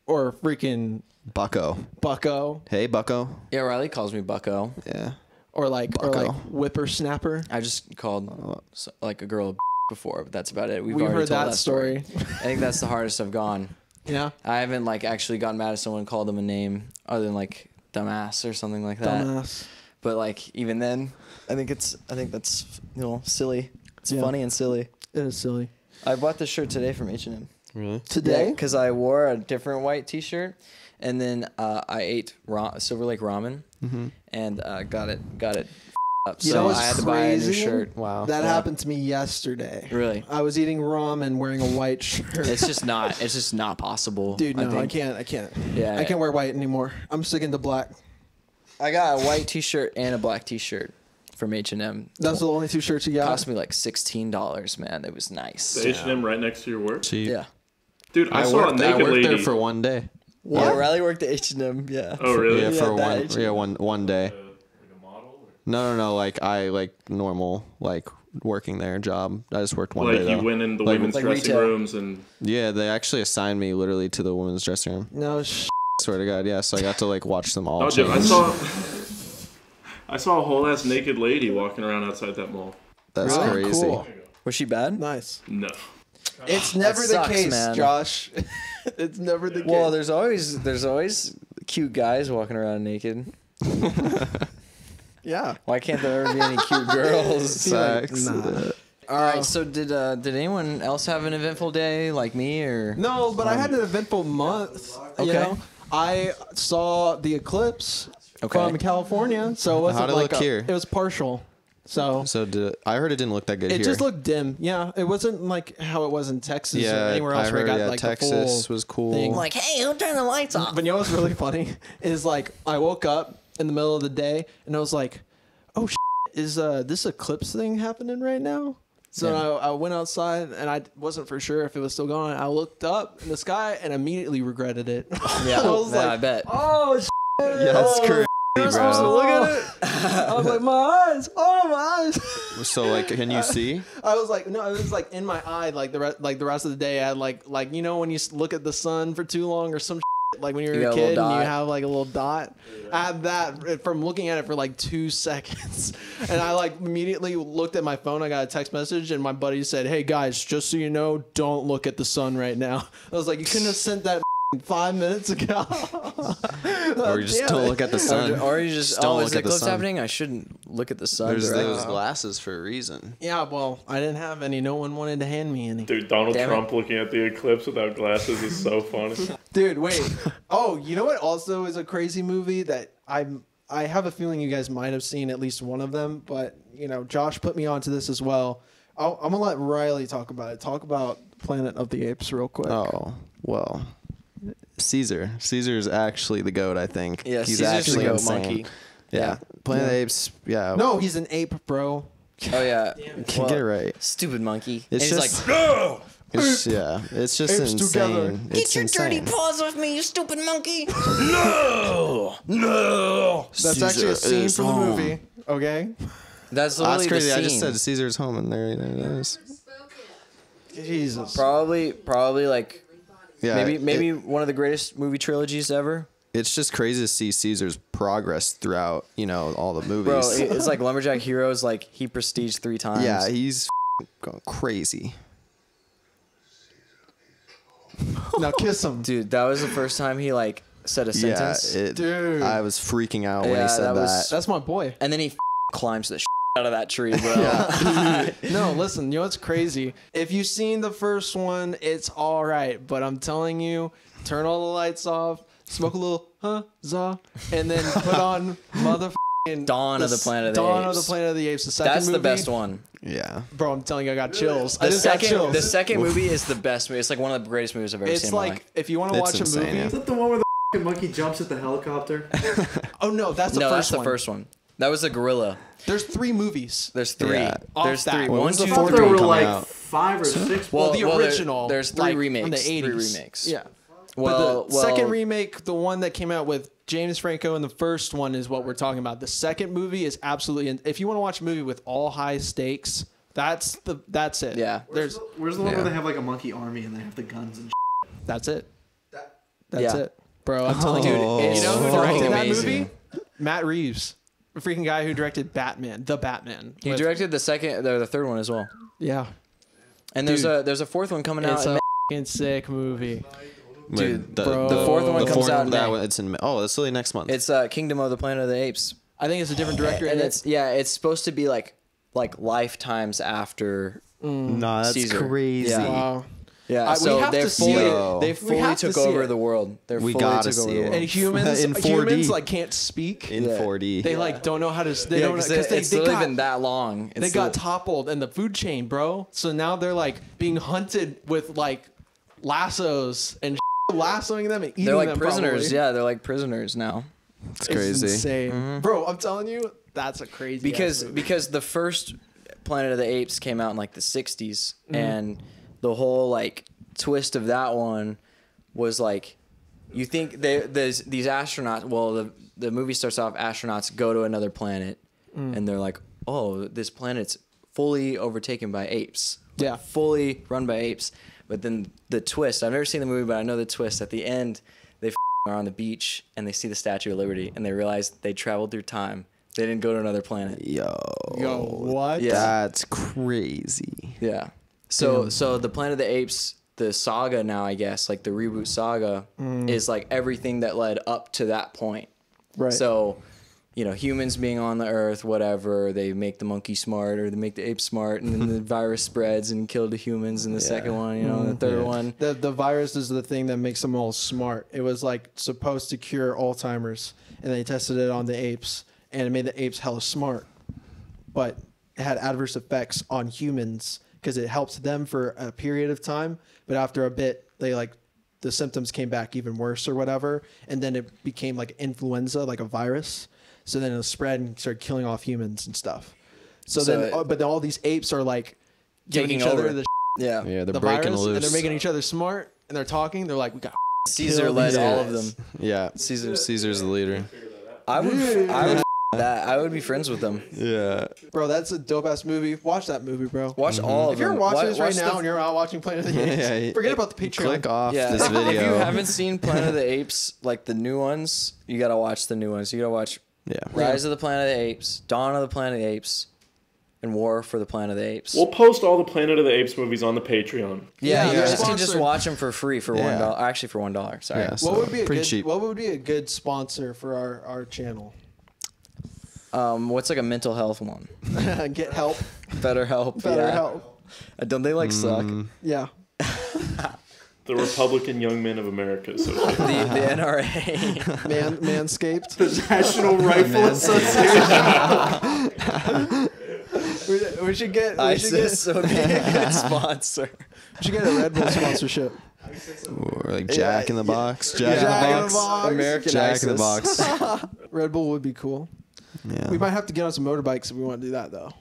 Speaker 1: or freaking
Speaker 3: Bucko.
Speaker 1: Bucko
Speaker 3: Hey, Bucko.
Speaker 2: Yeah, Riley calls me Bucko.
Speaker 3: Yeah.
Speaker 1: or like or
Speaker 3: Bucko.
Speaker 1: like whippersnapper?
Speaker 2: I just called like a girl before, but that's about it. We've
Speaker 1: We've
Speaker 2: already
Speaker 1: heard
Speaker 2: told
Speaker 1: that, story.
Speaker 2: I think that's the hardest I've gone.
Speaker 1: Yeah,
Speaker 2: I haven't like actually gotten mad at someone and called them a name other than like dumbass or something like that.
Speaker 1: dumbass.
Speaker 2: But like even then, I think it's I think that's you know silly. It's
Speaker 1: Yeah.
Speaker 2: funny and silly.
Speaker 1: It is silly.
Speaker 2: I bought this shirt today from H and M.
Speaker 3: Really?
Speaker 1: Today,
Speaker 2: because I wore a different white T-shirt, and then uh, I ate ra- Silver Lake ramen, and uh, got it got it up.
Speaker 1: You
Speaker 2: so
Speaker 1: know what's
Speaker 2: I had to buy a new
Speaker 1: crazy?
Speaker 2: shirt.
Speaker 3: Wow.
Speaker 1: that
Speaker 2: Yeah.
Speaker 1: happened to me yesterday.
Speaker 2: Really,
Speaker 1: I was eating ramen wearing a white shirt.
Speaker 2: it's just not it's just not possible.
Speaker 1: Dude, no, I,
Speaker 2: think.
Speaker 1: can't. I can't.
Speaker 2: Yeah.
Speaker 1: I can't wear white anymore. I'm sticking to black.
Speaker 2: I got a white T-shirt and a black T-shirt from H and M.
Speaker 1: That's the only two shirts you got.
Speaker 2: Cost me like sixteen dollars, man. It was nice.
Speaker 4: The H&M right next to your work.
Speaker 3: See,
Speaker 2: Yeah.
Speaker 4: Dude, I,
Speaker 3: I
Speaker 4: saw a
Speaker 3: worked, I
Speaker 4: naked
Speaker 3: worked
Speaker 4: lady.
Speaker 3: there for one day.
Speaker 2: Yeah, Riley worked at H and M. Yeah.
Speaker 4: oh really?
Speaker 3: Yeah,
Speaker 2: Yeah,
Speaker 3: for
Speaker 2: that
Speaker 3: one.
Speaker 2: actually-
Speaker 3: Yeah, one one day. No, no, no. Like I like normal like working there job. I just worked one
Speaker 4: Like
Speaker 3: day.
Speaker 4: you went in the
Speaker 3: Like-
Speaker 4: women's
Speaker 2: Like
Speaker 4: dressing
Speaker 2: retail.
Speaker 4: rooms and
Speaker 3: Yeah, they actually assigned me literally to the women's dressing room.
Speaker 1: No, sh-
Speaker 3: Swear to God, yeah. So I got to like watch them all.
Speaker 4: oh, dude, I saw I saw a whole ass naked lady walking around outside that mall.
Speaker 3: That's
Speaker 1: Really?
Speaker 3: crazy.
Speaker 1: Cool.
Speaker 2: Was she bad?
Speaker 1: nice.
Speaker 4: No.
Speaker 1: It's never the
Speaker 2: sucks,
Speaker 1: case,
Speaker 2: man.
Speaker 1: Josh. it's never the
Speaker 2: Well,
Speaker 1: case.
Speaker 2: Well, there's always there's always cute guys walking around naked.
Speaker 1: Yeah.
Speaker 2: Why can't there ever be any cute girls?
Speaker 3: Sex.
Speaker 1: Nah.
Speaker 2: All right. So did uh, did anyone else have an eventful day like me or?
Speaker 1: No, but I had an eventful month. You
Speaker 2: Okay.
Speaker 1: know, I saw the eclipse
Speaker 2: Okay.
Speaker 1: from California, so it wasn't
Speaker 3: How'd it
Speaker 1: like
Speaker 3: look
Speaker 1: a-
Speaker 3: here?
Speaker 1: It was partial. So
Speaker 3: So did I heard it didn't look that good
Speaker 1: it
Speaker 3: here.
Speaker 1: just looked dim. Yeah, it wasn't like how it was in Texas or anywhere else
Speaker 3: I
Speaker 1: where
Speaker 3: heard
Speaker 1: I got
Speaker 3: yeah,
Speaker 1: like the
Speaker 3: Texas
Speaker 1: full
Speaker 3: was cool.
Speaker 1: thing.
Speaker 2: Like, hey, who turned the lights off?
Speaker 1: But you know what's really funny is like I woke up in the middle of the day and I was like, "Oh, shit, is uh this eclipse thing happening right now?" So
Speaker 2: Yeah.
Speaker 1: I, I went outside and I wasn't for sure if it was still going. I looked up in the sky and immediately regretted it.
Speaker 2: Yeah,
Speaker 1: I was
Speaker 2: yeah,
Speaker 1: like,
Speaker 2: I bet.
Speaker 1: "Oh, shit,
Speaker 3: yeah, that's
Speaker 1: oh,
Speaker 3: crazy,
Speaker 1: I was supposed to
Speaker 3: bro.
Speaker 1: look at it." I was like, "My eyes, oh my eyes."
Speaker 3: So like, can you see?
Speaker 1: I was like, no, it was like in my eye, like the re- like the rest of the day. I had like like you know when you look at the sun for too long or some like when you're
Speaker 2: You
Speaker 1: a
Speaker 2: got a
Speaker 1: kid and you have like a little dot. I had that from looking at it for like two seconds, and I like immediately looked at my phone. I got a text message, and my buddy said, "Hey guys, just so you know, don't look at the sun right now." I was like, "You couldn't have sent that five minutes ago."
Speaker 3: Or you just don't look at the sun.
Speaker 2: or you just,
Speaker 3: Just don't
Speaker 2: oh, is
Speaker 3: look
Speaker 2: the
Speaker 3: at the
Speaker 2: eclipse
Speaker 3: sun.
Speaker 2: happening? I shouldn't look at the sun.
Speaker 3: There's
Speaker 2: right?
Speaker 3: those glasses for a reason.
Speaker 1: Yeah, well, I didn't have any. No one wanted to hand me any.
Speaker 4: Dude, Donald
Speaker 2: Damn it.
Speaker 4: Trump looking at the eclipse without glasses is so funny.
Speaker 1: Dude, wait. oh, you know what? Also, is a crazy movie that I'm. I have a feeling you guys might have seen at least one of them, but you know, Josh put me onto this as well. I'll, I'm gonna let Riley talk about it. Talk about Planet of the Apes real quick.
Speaker 3: Oh well, Caesar. Caesar is actually the goat. I think.
Speaker 2: Yeah,
Speaker 3: he's
Speaker 2: Caesar's the
Speaker 3: actually
Speaker 2: goat
Speaker 3: insane.
Speaker 2: monkey.
Speaker 3: Yeah,
Speaker 2: Yeah.
Speaker 3: Planet of
Speaker 1: Yeah.
Speaker 3: the Apes. Yeah.
Speaker 1: No, he's an ape, bro.
Speaker 2: Oh yeah.
Speaker 3: Can get it right.
Speaker 2: Stupid monkey.
Speaker 3: It's
Speaker 2: and he's
Speaker 3: just-
Speaker 2: like, no!
Speaker 3: It's, yeah, it's just
Speaker 1: Apes
Speaker 3: insane.
Speaker 1: together.
Speaker 3: It's insane.
Speaker 2: Dirty paws off me, you stupid monkey! no! No!
Speaker 1: That's actually a
Speaker 3: Caesar
Speaker 1: scene
Speaker 3: is
Speaker 1: from the movie. Okay.
Speaker 2: That's
Speaker 3: Oh, that's crazy.
Speaker 2: the
Speaker 3: I just said Caesar's home, and there, there it is.
Speaker 1: Jesus.
Speaker 2: Probably, probably like
Speaker 3: Yeah,
Speaker 2: maybe
Speaker 3: it-
Speaker 2: maybe one of the greatest movie trilogies ever.
Speaker 3: it's just crazy to see Caesar's progress throughout, you know, all the movies.
Speaker 2: Bro, it's like Lumberjack Heroes. Like he prestige three times.
Speaker 3: yeah, he's going crazy.
Speaker 1: Now kiss him.
Speaker 2: dude, that was the first time he like said a sentence,
Speaker 3: Yeah, it,
Speaker 1: Dude.
Speaker 3: I was freaking out when
Speaker 2: Yeah,
Speaker 3: he said
Speaker 2: that
Speaker 3: that.
Speaker 2: was-
Speaker 1: That's my boy.
Speaker 2: and then he climbs the out of that tree, bro.
Speaker 1: no, listen, you know what's crazy? If you've seen the first one, it's all right. But I'm telling you, turn all the lights off, smoke a little huh, za, and then put on motherfucking
Speaker 2: Dawn of the Planet of the Apes
Speaker 1: Dawn of the Planet of the Apes. The second
Speaker 2: That's the best one.
Speaker 3: yeah,
Speaker 1: Bro, I'm telling you, I got chills. I
Speaker 2: The
Speaker 1: just got
Speaker 2: second,
Speaker 1: chills.
Speaker 2: the second movie is the best movie. It's like one of the greatest movies I've ever
Speaker 1: it's
Speaker 2: seen. in my
Speaker 1: like
Speaker 2: life.
Speaker 1: if you want to watch
Speaker 3: insane,
Speaker 1: a movie.
Speaker 3: yeah.
Speaker 6: Is that the one where the monkey jumps at the helicopter?
Speaker 1: Oh no, that's the
Speaker 2: no,
Speaker 1: first
Speaker 2: that's the first one. That was the gorilla.
Speaker 1: There's three movies.
Speaker 2: There's three.
Speaker 3: Yeah.
Speaker 2: There's
Speaker 1: that.
Speaker 2: three.
Speaker 1: When
Speaker 2: One,
Speaker 3: was the
Speaker 2: two,
Speaker 6: I
Speaker 3: fourth
Speaker 6: thought
Speaker 2: three.
Speaker 6: there were
Speaker 3: coming
Speaker 6: like
Speaker 3: out?
Speaker 6: five or six.
Speaker 1: Well,
Speaker 2: Well,
Speaker 1: the
Speaker 2: well, there-
Speaker 1: original.
Speaker 2: there's three
Speaker 1: like,
Speaker 2: remakes.
Speaker 1: From the
Speaker 2: Three
Speaker 1: 80s.
Speaker 2: remakes.
Speaker 1: Yeah.
Speaker 2: Well,
Speaker 1: but the
Speaker 2: well,
Speaker 1: second remake, the one that came out with James Franco, and the first one is what we're talking about. The second movie is absolutely. If you want to watch a movie with all high stakes, that's the that's it.
Speaker 2: Yeah.
Speaker 1: There's
Speaker 6: Where's the one
Speaker 3: Yeah.
Speaker 6: where they have like a monkey army and they have the guns and
Speaker 1: that's it. That's
Speaker 2: Yeah.
Speaker 1: it, bro. I'm telling you,
Speaker 2: oh.
Speaker 1: Dude,
Speaker 2: it's
Speaker 1: you know who
Speaker 2: fucking
Speaker 1: directed that
Speaker 2: amazing.
Speaker 1: movie? Matt Reeves, the freaking guy who directed Batman, the Batman.
Speaker 2: He
Speaker 1: with-
Speaker 2: directed the second, the, the third one as well.
Speaker 1: Yeah,
Speaker 2: And there's
Speaker 1: Dude.
Speaker 2: a there's a fourth one coming out.
Speaker 1: it's a fucking sick movie.
Speaker 2: Dude,
Speaker 3: the,
Speaker 1: bro.
Speaker 2: The fourth one
Speaker 3: the
Speaker 2: comes
Speaker 3: fourth
Speaker 2: out in
Speaker 3: that
Speaker 2: May.
Speaker 3: one, it's in May. oh, it's really next month.
Speaker 2: It's uh, Kingdom of the Planet of the Apes.
Speaker 1: I think it's a different director,
Speaker 2: and
Speaker 1: and
Speaker 2: it's yeah, it's supposed to be like like lifetimes after.
Speaker 3: nah, that's
Speaker 2: Caesar.
Speaker 3: crazy.
Speaker 2: Yeah.
Speaker 1: wow.
Speaker 2: Yeah,
Speaker 1: we
Speaker 2: so they fully
Speaker 3: it.
Speaker 2: they fully
Speaker 1: have to
Speaker 2: took over
Speaker 1: it.
Speaker 2: the world. They
Speaker 3: We
Speaker 2: fully
Speaker 3: gotta
Speaker 2: took over
Speaker 3: see
Speaker 2: the
Speaker 3: it.
Speaker 2: world.
Speaker 1: And humans,
Speaker 3: In 4D.
Speaker 1: humans like can't speak.
Speaker 3: in
Speaker 2: Yeah.
Speaker 3: 4D.
Speaker 1: They like don't know how to. They
Speaker 2: yeah,
Speaker 1: don't
Speaker 2: because
Speaker 1: because they,
Speaker 2: it's
Speaker 1: they
Speaker 2: literally
Speaker 1: got
Speaker 2: been that long.
Speaker 1: they
Speaker 2: It's
Speaker 1: got
Speaker 2: the-
Speaker 1: toppled in the food chain, bro. So now they're like being hunted with like lassos and lassoing them and eating
Speaker 2: they're like
Speaker 1: them.
Speaker 2: prisoners.
Speaker 1: probably.
Speaker 2: Yeah, they're like prisoners now.
Speaker 3: it's
Speaker 1: it's
Speaker 3: crazy.
Speaker 1: insane, bro. I'm telling you, that's a crazy.
Speaker 2: because because the first Planet of the Apes came out in like the 60s
Speaker 1: Mm-hmm.
Speaker 2: and the whole like twist of that one was like you think they there's these astronauts well the the movie starts off astronauts go to another planet
Speaker 1: Mm.
Speaker 2: and they're like oh this planet's fully overtaken by apes Like,
Speaker 1: Yeah.
Speaker 2: fully run by apes but then the twist I've never seen the movie but I know the twist at the end they f- are on the beach and they see the Statue of Liberty and they realize they traveled through time they didn't go to another planet
Speaker 3: Yo,
Speaker 1: yo, what?
Speaker 2: Yeah.
Speaker 3: that's crazy.
Speaker 2: yeah. So so the Planet of the Apes, the saga now, I guess, like the reboot saga, mm. is like everything that led up to that point.
Speaker 1: Right.
Speaker 2: So, you know, humans being on the Earth, whatever, they make the monkey smart or they make the ape smart, and then the virus spreads and killed the humans in the second one. You know, and the mm-hmm. third one.
Speaker 1: The the virus is the thing that makes them all smart. It was like supposed to cure Alzheimer's, and they tested it on the apes, and it made the apes hella smart, but it had adverse effects on humans because it helped them for a period of time, but after a bit, they like the symptoms came back even worse or whatever, and then it became like influenza, like a virus. So then it spread and started killing off humans and stuff. So,
Speaker 2: So
Speaker 1: then,
Speaker 2: it-
Speaker 1: uh, but then all these apes are like giving
Speaker 2: Taking
Speaker 1: each other
Speaker 2: over.
Speaker 1: the
Speaker 2: Yeah.
Speaker 3: Yeah, they're
Speaker 1: the
Speaker 3: breaking
Speaker 1: virus,
Speaker 3: loose.
Speaker 1: and they're making each other smart, and they're talking. They're like, we got.
Speaker 2: Caesar
Speaker 1: Kill
Speaker 2: led
Speaker 1: these
Speaker 2: all of them.
Speaker 3: yeah,
Speaker 2: Caesar.
Speaker 3: Caesar's the leader.
Speaker 2: I would. I would That I would be friends with them.
Speaker 3: Yeah.
Speaker 1: Bro, that's a dope ass movie. Watch that movie, bro.
Speaker 2: Watch mm-hmm. all of
Speaker 1: If you're
Speaker 2: them.
Speaker 1: watching
Speaker 2: Wa-
Speaker 1: this right now
Speaker 2: the-
Speaker 1: and you're out watching Planet of the Apes,
Speaker 3: Yeah,
Speaker 1: forget about the Patreon.
Speaker 3: Click off
Speaker 2: yeah,
Speaker 3: this
Speaker 2: if you haven't seen Planet of the Apes, like the new ones, you gotta watch the new ones. You gotta watch
Speaker 3: yeah.
Speaker 2: Rise of the Planet of the Apes, Dawn of the Planet of the Apes, and War for the Planet of the Apes.
Speaker 4: We'll post all the Planet of the Apes movies on the Patreon.
Speaker 2: yeah,
Speaker 1: Yeah,
Speaker 2: you
Speaker 1: yeah.
Speaker 2: guys can just watch them for free for one
Speaker 3: Yeah.
Speaker 2: dollar. Actually, for one dollar. Sorry.
Speaker 3: Yeah, so
Speaker 1: What would be a good
Speaker 3: cheap.
Speaker 1: What would be a good sponsor for our, our channel?
Speaker 2: Um, what's like a mental health one?
Speaker 1: Get help,
Speaker 2: Better help.
Speaker 1: better
Speaker 2: yeah.
Speaker 1: help.
Speaker 2: Uh, Don't they like suck?
Speaker 3: Mm.
Speaker 1: Yeah.
Speaker 4: The Republican Young Men of America Association.
Speaker 2: The the NRA.
Speaker 1: Man, manscaped.
Speaker 6: the National Rifle Association.
Speaker 1: we, we should get. We should get.
Speaker 2: Would be a good sponsor.
Speaker 1: We should get a Red Bull sponsorship.
Speaker 3: Or like Jack in the Box. Jack,
Speaker 1: Jack
Speaker 3: in
Speaker 1: in
Speaker 3: the
Speaker 1: the
Speaker 3: Box.
Speaker 1: Box.
Speaker 2: American
Speaker 3: Jack in the
Speaker 2: ISIS.
Speaker 3: Box.
Speaker 1: Red Bull would be cool.
Speaker 3: Yeah.
Speaker 1: We might have to get on some motorbikes if we want to do that, though.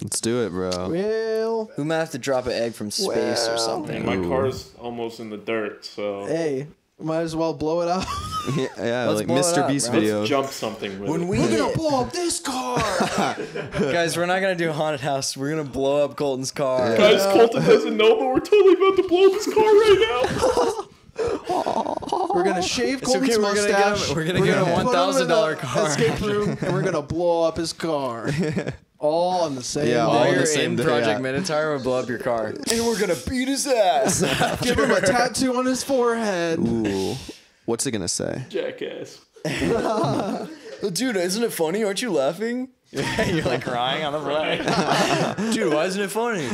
Speaker 3: Let's do it, bro.
Speaker 1: Well,
Speaker 2: We might have to drop an egg from space or something.
Speaker 4: My car's almost in the dirt, so
Speaker 1: hey, might as well blow it up.
Speaker 3: Yeah, yeah like Mr.
Speaker 2: up,
Speaker 3: Beast
Speaker 2: bro.
Speaker 3: video.
Speaker 4: let's jump something with
Speaker 2: When
Speaker 4: it.
Speaker 2: we
Speaker 1: We're gonna blow up this car.
Speaker 2: guys, we're not gonna do a haunted house. We're gonna blow up Colton's car.
Speaker 4: Guys, Colton doesn't know, but we're totally about to blow up his car right now.
Speaker 1: We're gonna oh. shave
Speaker 2: It's
Speaker 1: Colton's
Speaker 2: okay, we're gonna get him-
Speaker 1: mustache.
Speaker 2: we're gonna get him a
Speaker 1: put him in
Speaker 2: $1,000 car.
Speaker 1: Escape room, and we're gonna blow up his car. All on the same.
Speaker 3: Yeah,
Speaker 1: day.
Speaker 3: all
Speaker 2: While
Speaker 3: on
Speaker 2: you're
Speaker 3: the same
Speaker 2: in
Speaker 3: day,
Speaker 2: Project
Speaker 3: yeah.
Speaker 2: Minotaur, we'll blow up your car. And we're gonna beat his ass.
Speaker 1: Give him a tattoo on his forehead.
Speaker 3: Ooh. What's it gonna say?
Speaker 4: Jackass.
Speaker 2: Dude, isn't it funny? Aren't you laughing? you're like crying on the front. Dude, why isn't it funny?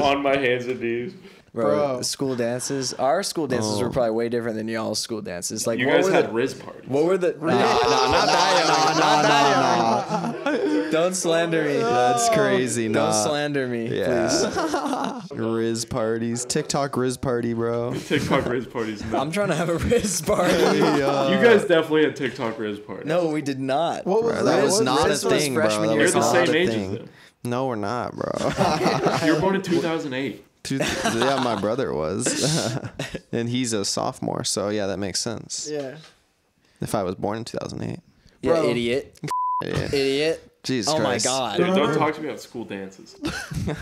Speaker 4: On my hands and knees.
Speaker 2: Bro,
Speaker 1: Bro.
Speaker 2: school dances. Our school dances were oh. probably way different than y'all's school dances. Like,
Speaker 4: You
Speaker 2: what
Speaker 4: guys
Speaker 2: were
Speaker 4: had
Speaker 2: the,
Speaker 4: Rizz parties.
Speaker 2: what were the? Nah, nah, not that young. Not that young. Don't slander me.
Speaker 3: That's crazy.
Speaker 2: Don't slander me, please.
Speaker 3: Rizz parties. TikTok Rizz party, bro.
Speaker 4: TikTok Rizz parties. No.
Speaker 2: I'm trying to have a Rizz party.
Speaker 3: Yeah.
Speaker 4: you guys definitely had TikTok Rizz parties.
Speaker 2: No, we did not.
Speaker 1: What was
Speaker 3: Bro,
Speaker 1: that?
Speaker 3: that was not a
Speaker 2: Rizz was
Speaker 3: thing, bro.
Speaker 2: freshman year
Speaker 4: You're the same age as
Speaker 3: thing.
Speaker 4: them.
Speaker 3: No, we're not, bro.
Speaker 4: You were born in 2008.
Speaker 3: Two- yeah, my brother was, and he's a sophomore. So yeah, that makes sense.
Speaker 1: Yeah.
Speaker 3: If I was born in 2008,
Speaker 2: Yeah,
Speaker 1: Bro.
Speaker 2: idiot.
Speaker 3: idiot.
Speaker 2: Idiot.
Speaker 3: Jesus
Speaker 2: Oh my god.
Speaker 4: Dude, don't talk to me about school dances.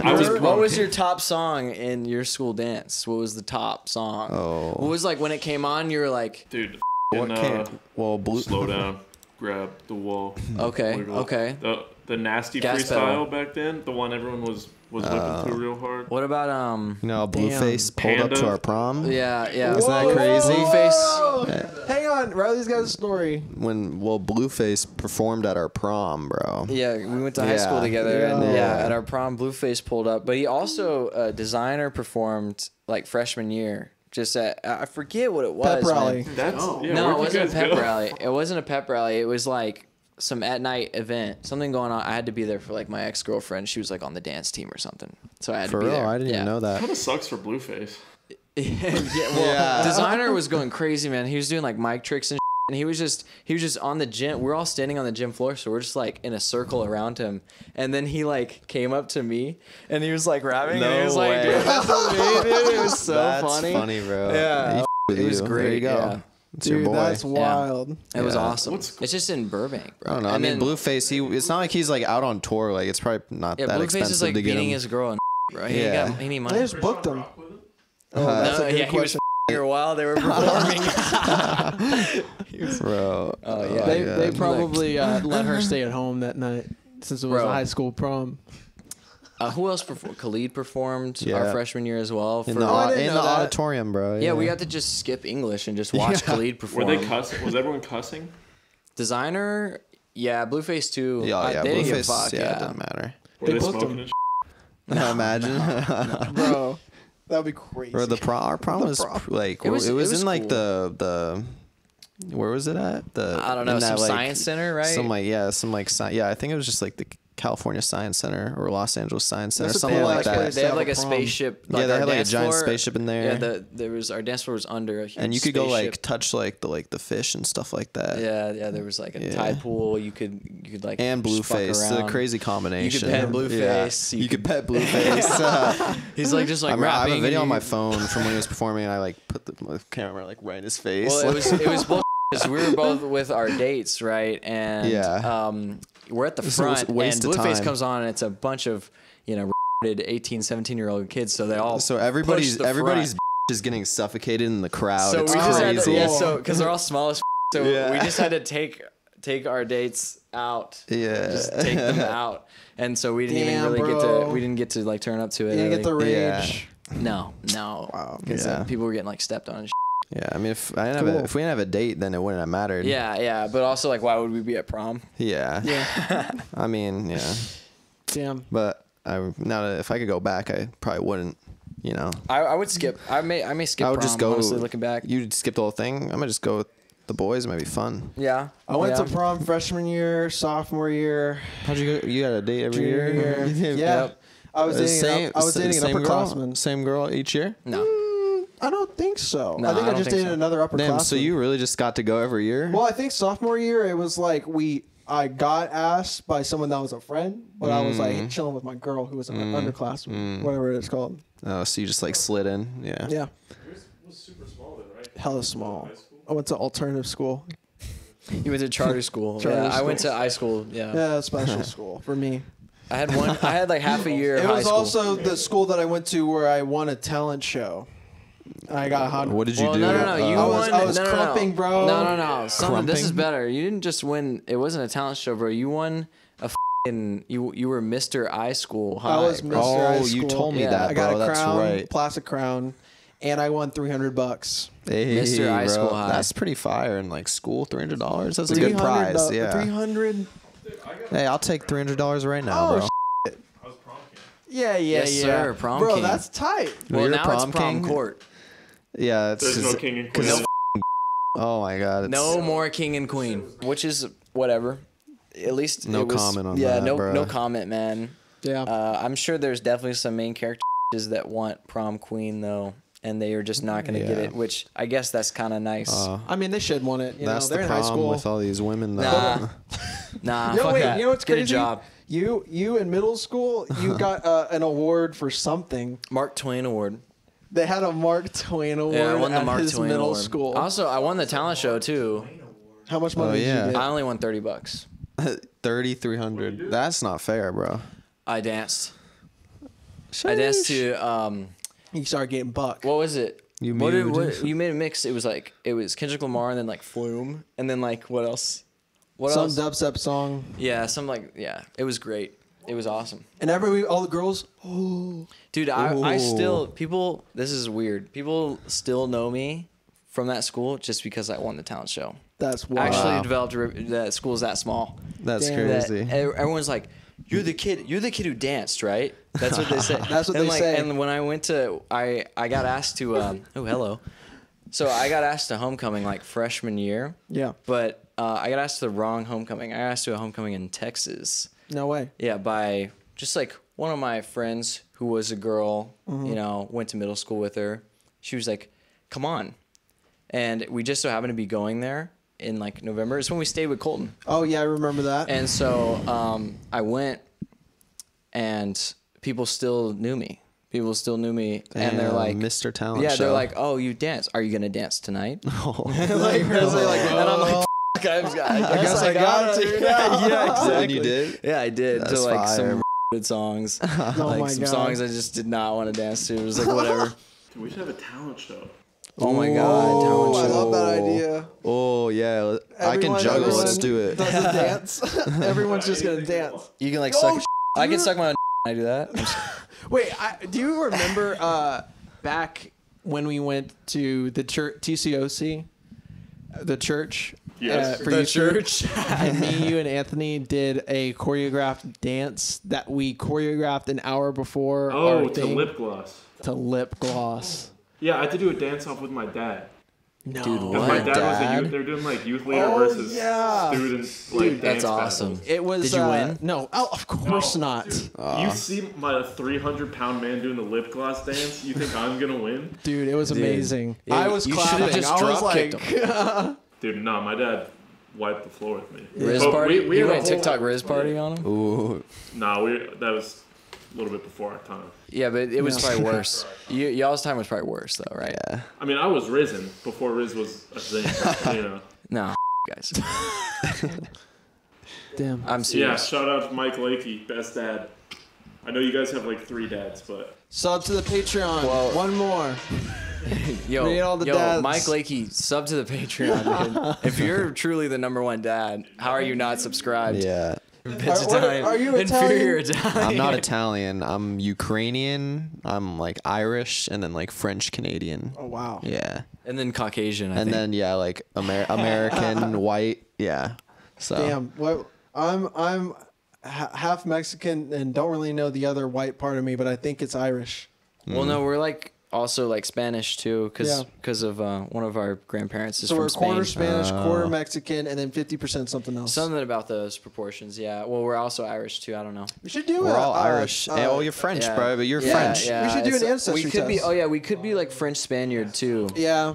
Speaker 4: I was
Speaker 2: What was your top song in your school dance? What was the top song?
Speaker 3: Oh.
Speaker 2: What was like when it came on? You were like,
Speaker 4: Dude,
Speaker 3: What
Speaker 4: f***ing,
Speaker 3: came?
Speaker 4: uh,
Speaker 3: Well, blue.
Speaker 4: slow down, grab the wall.
Speaker 2: okay, okay.
Speaker 4: The the nasty
Speaker 2: Gas
Speaker 4: freestyle
Speaker 2: pedal.
Speaker 4: back then, the one everyone was was whipping to real hard.
Speaker 2: What about um?
Speaker 3: You know, Blueface pulled up to our prom
Speaker 2: Yeah, yeah.
Speaker 3: Isn't that crazy?
Speaker 2: Blueface.
Speaker 1: Hang on, Riley's got a story.
Speaker 3: when well Blueface performed at our prom, bro.
Speaker 2: Yeah, we went to high school
Speaker 3: Yeah.
Speaker 2: together, and
Speaker 1: Yeah.
Speaker 2: yeah, at our prom, Blueface pulled up. But he also uh, Desiigner performed like freshman year. Just at I forget what it was.
Speaker 1: Pep rally.
Speaker 4: That's yeah,
Speaker 2: no, it wasn't a pep
Speaker 4: go?
Speaker 2: rally. It wasn't a pep rally. It was like some at night event, something going on. I had to be there for like my ex girlfriend. She was like on the dance team or something, so I had
Speaker 3: For
Speaker 2: to be there.
Speaker 3: For real,
Speaker 2: there.
Speaker 3: I didn't
Speaker 2: yeah.
Speaker 3: even know that.
Speaker 4: Kind of sucks for Blueface.
Speaker 2: yeah, well, Desiigner was going crazy, man. He was doing like mic tricks and. And he was just he was just on the gym. We're all standing on the gym floor, so we're just like in a circle around him. And then he like came up to me, and he was like rapping, and he
Speaker 3: No
Speaker 2: was like,
Speaker 3: way.
Speaker 2: "Dude, that's me, dude." It was so
Speaker 3: That's
Speaker 2: funny.
Speaker 3: bro.
Speaker 2: Yeah.
Speaker 3: He f- with
Speaker 2: It was
Speaker 3: you.
Speaker 2: great,
Speaker 3: There you go.
Speaker 2: yeah.
Speaker 3: It's your boy.
Speaker 1: that's wild.
Speaker 2: It was awesome.
Speaker 4: What's-
Speaker 2: it's just in Burbank, bro.
Speaker 3: I don't know. I
Speaker 2: And
Speaker 3: mean,
Speaker 2: then-
Speaker 3: Blueface. He. It's not like he's like out on tour. Like it's probably not
Speaker 2: Yeah,
Speaker 3: that
Speaker 2: Blueface
Speaker 3: expensive
Speaker 2: is like
Speaker 3: to get
Speaker 2: beating
Speaker 3: him.
Speaker 2: his girl and bro. He
Speaker 3: Yeah.
Speaker 2: ain't got any
Speaker 1: I
Speaker 2: money.
Speaker 1: just booked him. Oh,
Speaker 3: Uh,
Speaker 1: that's
Speaker 2: No,
Speaker 1: a good
Speaker 2: yeah, he was
Speaker 1: question.
Speaker 2: f***ing while they were performing.
Speaker 3: bro.
Speaker 2: Oh, yeah.
Speaker 1: They,
Speaker 3: yeah.
Speaker 1: they probably uh, let her stay at home that night since it was
Speaker 2: Bro.
Speaker 1: a high school prom.
Speaker 2: Uh, who else performed? Khalid performed
Speaker 3: Yeah.
Speaker 2: our freshman year as well.
Speaker 3: in the,
Speaker 1: Oh, I
Speaker 3: au-
Speaker 1: didn't
Speaker 3: in the auditorium, bro.
Speaker 2: yeah, we had to just skip English and just watch Khalid
Speaker 4: Were they cussing? Was everyone cussing?
Speaker 2: Desiigner, yeah, Blueface too.
Speaker 3: Yeah,
Speaker 2: I-
Speaker 3: yeah.
Speaker 2: they didn't give a
Speaker 3: Blueface.
Speaker 2: fuck.
Speaker 3: yeah,
Speaker 2: Yeah,
Speaker 3: it doesn't matter.
Speaker 4: Were
Speaker 1: They
Speaker 4: they,
Speaker 1: booked
Speaker 4: smoking
Speaker 1: them.
Speaker 4: and sh-
Speaker 3: Imagine.
Speaker 1: Bro, that would be crazy.
Speaker 3: Bro, the prom. Our prom
Speaker 1: The
Speaker 3: was
Speaker 1: prom.
Speaker 3: like
Speaker 2: It was-
Speaker 3: it was,
Speaker 2: it was
Speaker 3: in like
Speaker 2: cool.
Speaker 3: the the. Where was it at? The
Speaker 2: I don't know,
Speaker 3: in that,
Speaker 2: some
Speaker 3: like,
Speaker 2: science center, right?
Speaker 3: Some like yeah, some like sci- yeah. I think it was just like the California Science Center or Los Angeles Science Center,
Speaker 1: That's
Speaker 3: something like that.
Speaker 1: place.
Speaker 2: They have
Speaker 1: have
Speaker 2: like
Speaker 1: a
Speaker 2: a
Speaker 1: prom.
Speaker 2: spaceship.
Speaker 3: Yeah, they
Speaker 2: our
Speaker 3: had, like, a giant
Speaker 2: floor-
Speaker 3: spaceship in there.
Speaker 2: Yeah, the, there was our dance floor was under a huge
Speaker 3: and you could go like touch like the like the fish and stuff like that.
Speaker 2: Yeah, yeah. There was like a
Speaker 3: Yeah.
Speaker 2: tide pool. You could you could like
Speaker 3: And
Speaker 2: just fuck
Speaker 3: Blueface, the
Speaker 2: around.
Speaker 3: crazy combination.
Speaker 2: You could pet Blueface,
Speaker 3: Yeah.
Speaker 2: you
Speaker 3: You, could pet Blueface. Uh,
Speaker 2: He's like just like
Speaker 3: I, remember, I have a video on my phone from when he was performing, and I like put the camera like right in his face.
Speaker 2: Well, it was it was bull- 'cause we were both with our dates, right? And
Speaker 3: Yeah.
Speaker 2: um, we're at the
Speaker 3: It's a
Speaker 2: front,
Speaker 3: waste
Speaker 2: and Blueface
Speaker 3: time.
Speaker 2: comes on, and it's a bunch of you know 18, 17 year old kids. So they all
Speaker 3: So
Speaker 2: push
Speaker 3: everybody's
Speaker 2: the front.
Speaker 3: everybody's is getting suffocated in the crowd.
Speaker 2: So
Speaker 3: it's
Speaker 2: we just had to, yeah, so because they're all small as so
Speaker 3: Yeah.
Speaker 2: we just had to take take our dates out.
Speaker 3: Yeah.
Speaker 2: just take them out, and so we didn't
Speaker 1: Damn,
Speaker 2: even really get to we didn't get to like turn up to it.
Speaker 1: You didn't get the
Speaker 2: really.
Speaker 1: rage.
Speaker 3: Yeah.
Speaker 2: no, no,
Speaker 1: Wow.
Speaker 2: 'Cause, uh,
Speaker 3: Yeah.
Speaker 2: people were getting like stepped on. And
Speaker 3: Yeah, I mean, if I didn't have a, if we didn't have a date, then it wouldn't have mattered.
Speaker 2: yeah, yeah, but also like, why would we be at prom?
Speaker 3: yeah,
Speaker 1: Yeah.
Speaker 3: I mean, yeah,
Speaker 1: Damn.
Speaker 3: but I now that if I could go back, I probably wouldn't. You know,
Speaker 2: I, I would skip. I may I may skip
Speaker 3: I would
Speaker 2: prom.
Speaker 3: just go.
Speaker 2: honestly, looking back.
Speaker 3: you'd skip the whole thing. I'm gonna just go with the boys. It might be fun.
Speaker 2: yeah,
Speaker 1: I went
Speaker 2: yeah.
Speaker 1: to prom freshman year, sophomore year,
Speaker 3: How'd you go? You got a date every year?
Speaker 1: year. Yeah. I was dating.
Speaker 3: same.
Speaker 1: an, I was dating an
Speaker 3: same
Speaker 1: upperclassman.
Speaker 3: girl. Same girl each year.
Speaker 2: No,
Speaker 1: I don't think so.
Speaker 2: No,
Speaker 1: I think
Speaker 2: I
Speaker 1: I, just
Speaker 2: think
Speaker 1: dated
Speaker 2: so.
Speaker 1: another upperclassman.
Speaker 3: Damn. So you really just got to go every year?
Speaker 1: Well, I think sophomore year it was like we I got asked by someone that was a friend, but I was
Speaker 3: Mm.
Speaker 1: like chilling with my girl who was an underclassman, whatever it's called.
Speaker 3: Oh, so you just like slid in? Yeah.
Speaker 1: Yeah,
Speaker 4: Yours was super small then, right?
Speaker 1: hella small. I went to alternative school.
Speaker 2: you went to charter school.
Speaker 1: Charter
Speaker 2: yeah, I went to high school. Yeah.
Speaker 1: Yeah, special school for me.
Speaker 2: I had one. I had like half a year. of
Speaker 1: It
Speaker 2: high
Speaker 1: was
Speaker 2: school.
Speaker 1: also the school that I went to where I won a talent show. I got a hot.
Speaker 3: What did you
Speaker 2: well,
Speaker 3: do?
Speaker 2: no, no, no. You
Speaker 1: I was-
Speaker 2: won.
Speaker 1: I was
Speaker 2: no, no, no.
Speaker 1: crumping, bro.
Speaker 2: No, no, no. Something, this is better. You didn't just win. It wasn't a talent show, bro. You won a fucking. You you were Mr. I School High.
Speaker 1: I was
Speaker 2: bro.
Speaker 1: Mr. High
Speaker 3: Oh, you
Speaker 1: School.
Speaker 3: told me
Speaker 2: Yeah.
Speaker 3: that,
Speaker 1: I got
Speaker 3: bro.
Speaker 1: a
Speaker 3: That's
Speaker 1: crown,
Speaker 3: right.
Speaker 1: plastic crown, and I won three hundred bucks.
Speaker 3: Hey,
Speaker 2: Mr. High School High.
Speaker 3: That's pretty fire in like school. Three hundred dollars. That's a good
Speaker 1: 300
Speaker 3: prize.
Speaker 1: do-
Speaker 3: Yeah.
Speaker 1: Three hundred.
Speaker 3: Hey, I'll take three hundred dollars right now,
Speaker 1: Oh,
Speaker 3: bro.
Speaker 4: I was prom king.
Speaker 1: Yeah, yeah,
Speaker 2: Yes,
Speaker 1: yeah.
Speaker 2: sir, prom
Speaker 1: Bro,
Speaker 2: king.
Speaker 1: that's tight.
Speaker 2: Well,
Speaker 3: You're a
Speaker 2: now it's
Speaker 3: prom
Speaker 2: prom
Speaker 3: king?
Speaker 2: court.
Speaker 3: Yeah, it's
Speaker 4: There's no king and queen.
Speaker 3: it's Oh my god. It's,
Speaker 2: No more king and queen, which is whatever. At least
Speaker 3: No
Speaker 2: it was-
Speaker 3: comment on
Speaker 2: yeah,
Speaker 3: that,
Speaker 2: no
Speaker 3: bruh.
Speaker 2: no comment, man.
Speaker 1: Yeah.
Speaker 2: Uh, I'm sure there's definitely some main characters that want prom queen though, and they are just not going to get it. Which I guess that's kind of nice.
Speaker 3: Uh,
Speaker 1: I mean, they should want it. You
Speaker 3: that's
Speaker 1: know, they're
Speaker 3: the
Speaker 1: in high
Speaker 3: problem
Speaker 1: school.
Speaker 3: with all these women. Though.
Speaker 2: Nah. nah,
Speaker 1: no,
Speaker 2: fuck
Speaker 1: wait.
Speaker 2: that.
Speaker 1: You know what's
Speaker 2: Get
Speaker 1: crazy?
Speaker 2: a job.
Speaker 1: You, you in middle school, you got uh, an award for something.
Speaker 2: Mark Twain Award.
Speaker 1: They had a Mark Twain award
Speaker 2: Yeah, I won the
Speaker 1: at
Speaker 2: Mark
Speaker 1: his
Speaker 2: Twain
Speaker 1: middle
Speaker 2: Award.
Speaker 1: school.
Speaker 2: Also, I won the talent show too.
Speaker 1: How much money
Speaker 3: Oh,
Speaker 1: did
Speaker 3: yeah.
Speaker 1: you get?
Speaker 2: I only won thirty bucks.
Speaker 3: Thirty, three hundred. That's not fair, bro.
Speaker 2: I danced. I danced to um,
Speaker 1: You started getting buck.
Speaker 2: what was it?
Speaker 3: You
Speaker 2: what did, what, you made a mix. It was like it was Kendrick Lamar and then like Flume and then like what else? What
Speaker 1: Some
Speaker 2: else?
Speaker 1: dubstep song.
Speaker 2: Yeah, some like yeah. It was great. It was awesome.
Speaker 1: And every all the girls, oh,
Speaker 2: Dude, I, I still people. This is weird. People still know me from that school just because I won the talent show.
Speaker 1: that's
Speaker 2: I
Speaker 1: wild.
Speaker 2: actually developed a re- that school's that small.
Speaker 3: That's
Speaker 1: Damn.
Speaker 3: Crazy.
Speaker 2: e- everyone's like, "You're the kid. You're the kid who danced, right?" That's what they say.
Speaker 1: That's what
Speaker 2: and
Speaker 1: they
Speaker 2: like,
Speaker 1: say.
Speaker 2: And when I went to, I I got asked to. Um, oh, hello. So I got asked to homecoming like freshman year,
Speaker 1: yeah.
Speaker 2: but uh, I got asked to the wrong homecoming. I asked to a homecoming in Texas.
Speaker 1: No way.
Speaker 2: Yeah, by just like one of my friends who was a girl,
Speaker 1: Mm-hmm.
Speaker 2: you know, went to middle school with her. She was like, "Come on," and we just so happened to be going there in like November. It's when we stayed with Colton,
Speaker 1: Oh yeah, I remember that.
Speaker 2: and so um, I went, and people still knew me. People still knew me, and they're like,
Speaker 3: Mr. Talent
Speaker 2: "Yeah,"
Speaker 3: Show.
Speaker 2: they're like, "Oh, you dance? Are you gonna dance tonight?"
Speaker 1: like, really, like,
Speaker 2: and I'm like, "Fuck, I, I guess I, got, to."
Speaker 1: to.
Speaker 2: yeah, yeah, exactly.
Speaker 3: And you did?
Speaker 2: Yeah, I did.
Speaker 3: That's
Speaker 2: to like
Speaker 3: fire.
Speaker 2: some good songs.
Speaker 1: Oh
Speaker 2: like
Speaker 1: my
Speaker 2: some
Speaker 1: God.
Speaker 2: songs I just did not want to dance to. It was like whatever.
Speaker 4: Dude, we should have a talent show.
Speaker 2: oh my god, talent
Speaker 1: Oh, I love that idea.
Speaker 3: Oh yeah, I can juggle. Let's do it.
Speaker 1: Does a dance. Everyone's just gonna dance.
Speaker 2: You can like
Speaker 1: Oh,
Speaker 2: suck.
Speaker 1: sh-
Speaker 2: I can suck my own. I do that.
Speaker 1: Wait, I, do you remember uh, back when we went to the church TCOC, the church?
Speaker 4: Yes.
Speaker 1: uh, for
Speaker 2: The
Speaker 1: youth
Speaker 2: church.
Speaker 1: and me, you, and Anthony did a choreographed dance that we choreographed an hour before
Speaker 4: Oh, to
Speaker 1: thing
Speaker 4: lip gloss.
Speaker 1: to lip gloss.
Speaker 4: Yeah, I had to do a dance off with my dad.
Speaker 1: No,
Speaker 2: Dude, what?
Speaker 4: my dad, was a youth. They're doing like youth leader
Speaker 1: Oh,
Speaker 4: versus
Speaker 1: yeah.
Speaker 4: student like
Speaker 1: Dude,
Speaker 4: dance
Speaker 2: That's awesome.
Speaker 4: battles.
Speaker 1: It was.
Speaker 2: Did you
Speaker 1: uh,
Speaker 2: win?
Speaker 1: No, oh, of course
Speaker 4: No.
Speaker 1: not,
Speaker 4: you see my 300 pound man doing the lip gloss dance? You think I'm gonna win?
Speaker 1: dude. It was amazing.
Speaker 2: Yeah,
Speaker 1: I was
Speaker 2: you
Speaker 1: clapping.
Speaker 2: just
Speaker 1: I was
Speaker 2: drop
Speaker 1: like,
Speaker 2: kicked
Speaker 4: Dude, no, my dad wiped the floor with me.
Speaker 2: Rizz
Speaker 4: But
Speaker 2: party.
Speaker 4: we- we
Speaker 2: you
Speaker 4: had
Speaker 2: went
Speaker 4: whole-
Speaker 2: TikTok Rizz party on him.
Speaker 3: Ooh,
Speaker 4: Nah, we that was a little bit before our time.
Speaker 2: Yeah, but it was probably worse. You, y'all's time was probably worse though, right?
Speaker 3: yeah.
Speaker 4: I mean, I was risen before Rizz was a thing. you know.
Speaker 2: No, guys.
Speaker 1: Damn.
Speaker 2: I'm serious.
Speaker 4: Yeah, shout out to Mike Lakey, best dad. I know you guys have like three dads, but
Speaker 1: Sub to the Patreon.
Speaker 2: Well-
Speaker 1: One more.
Speaker 2: Yo,
Speaker 1: We need all the
Speaker 2: yo,
Speaker 1: dads.
Speaker 2: Mike Lakey, sub to the Patreon. if you're truly the number one dad, how are you not subscribed?
Speaker 3: Yeah.
Speaker 2: Bitch
Speaker 1: Are- what-
Speaker 2: Italian.
Speaker 1: are you
Speaker 2: Inferior
Speaker 1: Italian?
Speaker 2: Italian.
Speaker 3: I'm not Italian. I'm Ukrainian. I'm like Irish and then like French Canadian.
Speaker 1: Oh wow.
Speaker 3: Yeah.
Speaker 2: And then Caucasian. I
Speaker 3: And
Speaker 2: think.
Speaker 3: then yeah, like Amer- American white. Yeah. So
Speaker 1: Damn. What? I'm I'm ha- half Mexican and don't really know the other white part of me, but I think it's Irish.
Speaker 2: Well, no, mm. we're like also like Spanish too, because
Speaker 1: Yeah.
Speaker 2: of uh, one of our grandparents is
Speaker 1: So
Speaker 2: from
Speaker 1: we're
Speaker 2: Spain.
Speaker 1: quarter Spanish, quarter Mexican, and then fifty percent something else.
Speaker 2: Something about those proportions, yeah. Well, we're also Irish too. I don't know.
Speaker 1: we should do. It.
Speaker 3: We're
Speaker 1: a,
Speaker 3: all
Speaker 1: uh,
Speaker 3: Irish.
Speaker 1: uh,
Speaker 3: Hey, oh, you're French,
Speaker 2: Yeah.
Speaker 3: bro. But you're
Speaker 2: Yeah,
Speaker 3: French.
Speaker 2: Yeah,
Speaker 1: We should do
Speaker 2: it's-
Speaker 1: an ancestry
Speaker 2: We could be. Oh yeah, we could be like French Spaniard too,
Speaker 1: yeah.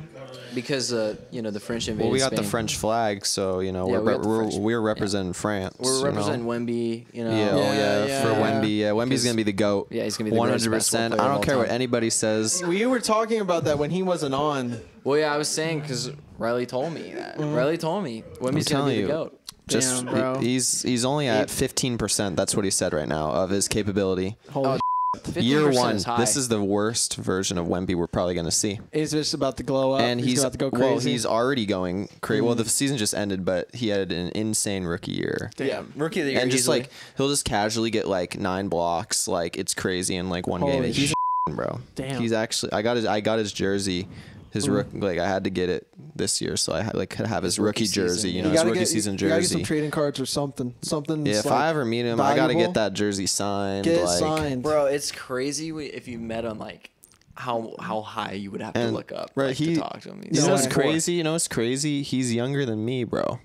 Speaker 2: because uh, you know the French invaded
Speaker 3: Well, we got the French flag, so you know
Speaker 2: Yeah,
Speaker 3: we're
Speaker 2: we
Speaker 3: we're, we're representing France.
Speaker 2: We're
Speaker 3: you know?
Speaker 2: representing Wemby. You know.
Speaker 3: Yeah, oh
Speaker 1: Yeah,
Speaker 3: yeah,
Speaker 1: yeah,
Speaker 3: for
Speaker 1: yeah.
Speaker 3: Wemby. Yeah, Wemby's
Speaker 2: 'Cause-
Speaker 3: gonna be the goat.
Speaker 2: Yeah, he's gonna be the
Speaker 3: one
Speaker 2: greatest
Speaker 3: hundred percent. I don't
Speaker 2: all
Speaker 3: care what anybody says.
Speaker 1: We were talking about that when he wasn't on.
Speaker 2: Well, yeah, I was saying because Riley told me that.
Speaker 1: Mm-hmm.
Speaker 2: Riley told me Wemby's gonna
Speaker 3: telling
Speaker 2: be the
Speaker 3: you.
Speaker 2: goat.
Speaker 3: Just
Speaker 1: Damn, bro.
Speaker 3: he's he's only at fifteen percent. That's what he said right now of his capability.
Speaker 1: Holy
Speaker 2: 50%
Speaker 3: Year one,
Speaker 2: is high.
Speaker 3: this is the worst version of Wemby we're probably gonna see.
Speaker 1: He's just about to glow up.
Speaker 3: and he's,
Speaker 1: about to go crazy. Mm.
Speaker 3: well, he's already going crazy. Well, the season just ended, but he had an insane rookie year.
Speaker 2: yeah, rookie of the year.
Speaker 3: and just
Speaker 2: easily.
Speaker 3: like he'll just casually get like nine blocks, like it's crazy in like one
Speaker 1: Holy
Speaker 3: game. He's a bro.
Speaker 1: Damn.
Speaker 3: He's actually I got his I got his jersey, his rookie. like I had to get it this year, so I had, like could have his, rookie,
Speaker 2: rookie
Speaker 3: jersey,
Speaker 2: yeah.
Speaker 3: you
Speaker 2: You
Speaker 3: know, his rookie
Speaker 1: get,
Speaker 3: season
Speaker 1: you gotta get some trading cards or something. Something.
Speaker 3: Yeah, if
Speaker 1: like,
Speaker 3: I ever meet him, I gotta get that jersey signed.
Speaker 1: Get
Speaker 3: like,
Speaker 1: signed,
Speaker 2: Bro, it's crazy if you met him like how how high you would have to look up
Speaker 3: right,
Speaker 2: like,
Speaker 3: he-
Speaker 2: to talk to him.
Speaker 3: You
Speaker 1: No
Speaker 3: know what's crazy? You know what's crazy? He's younger than me, bro.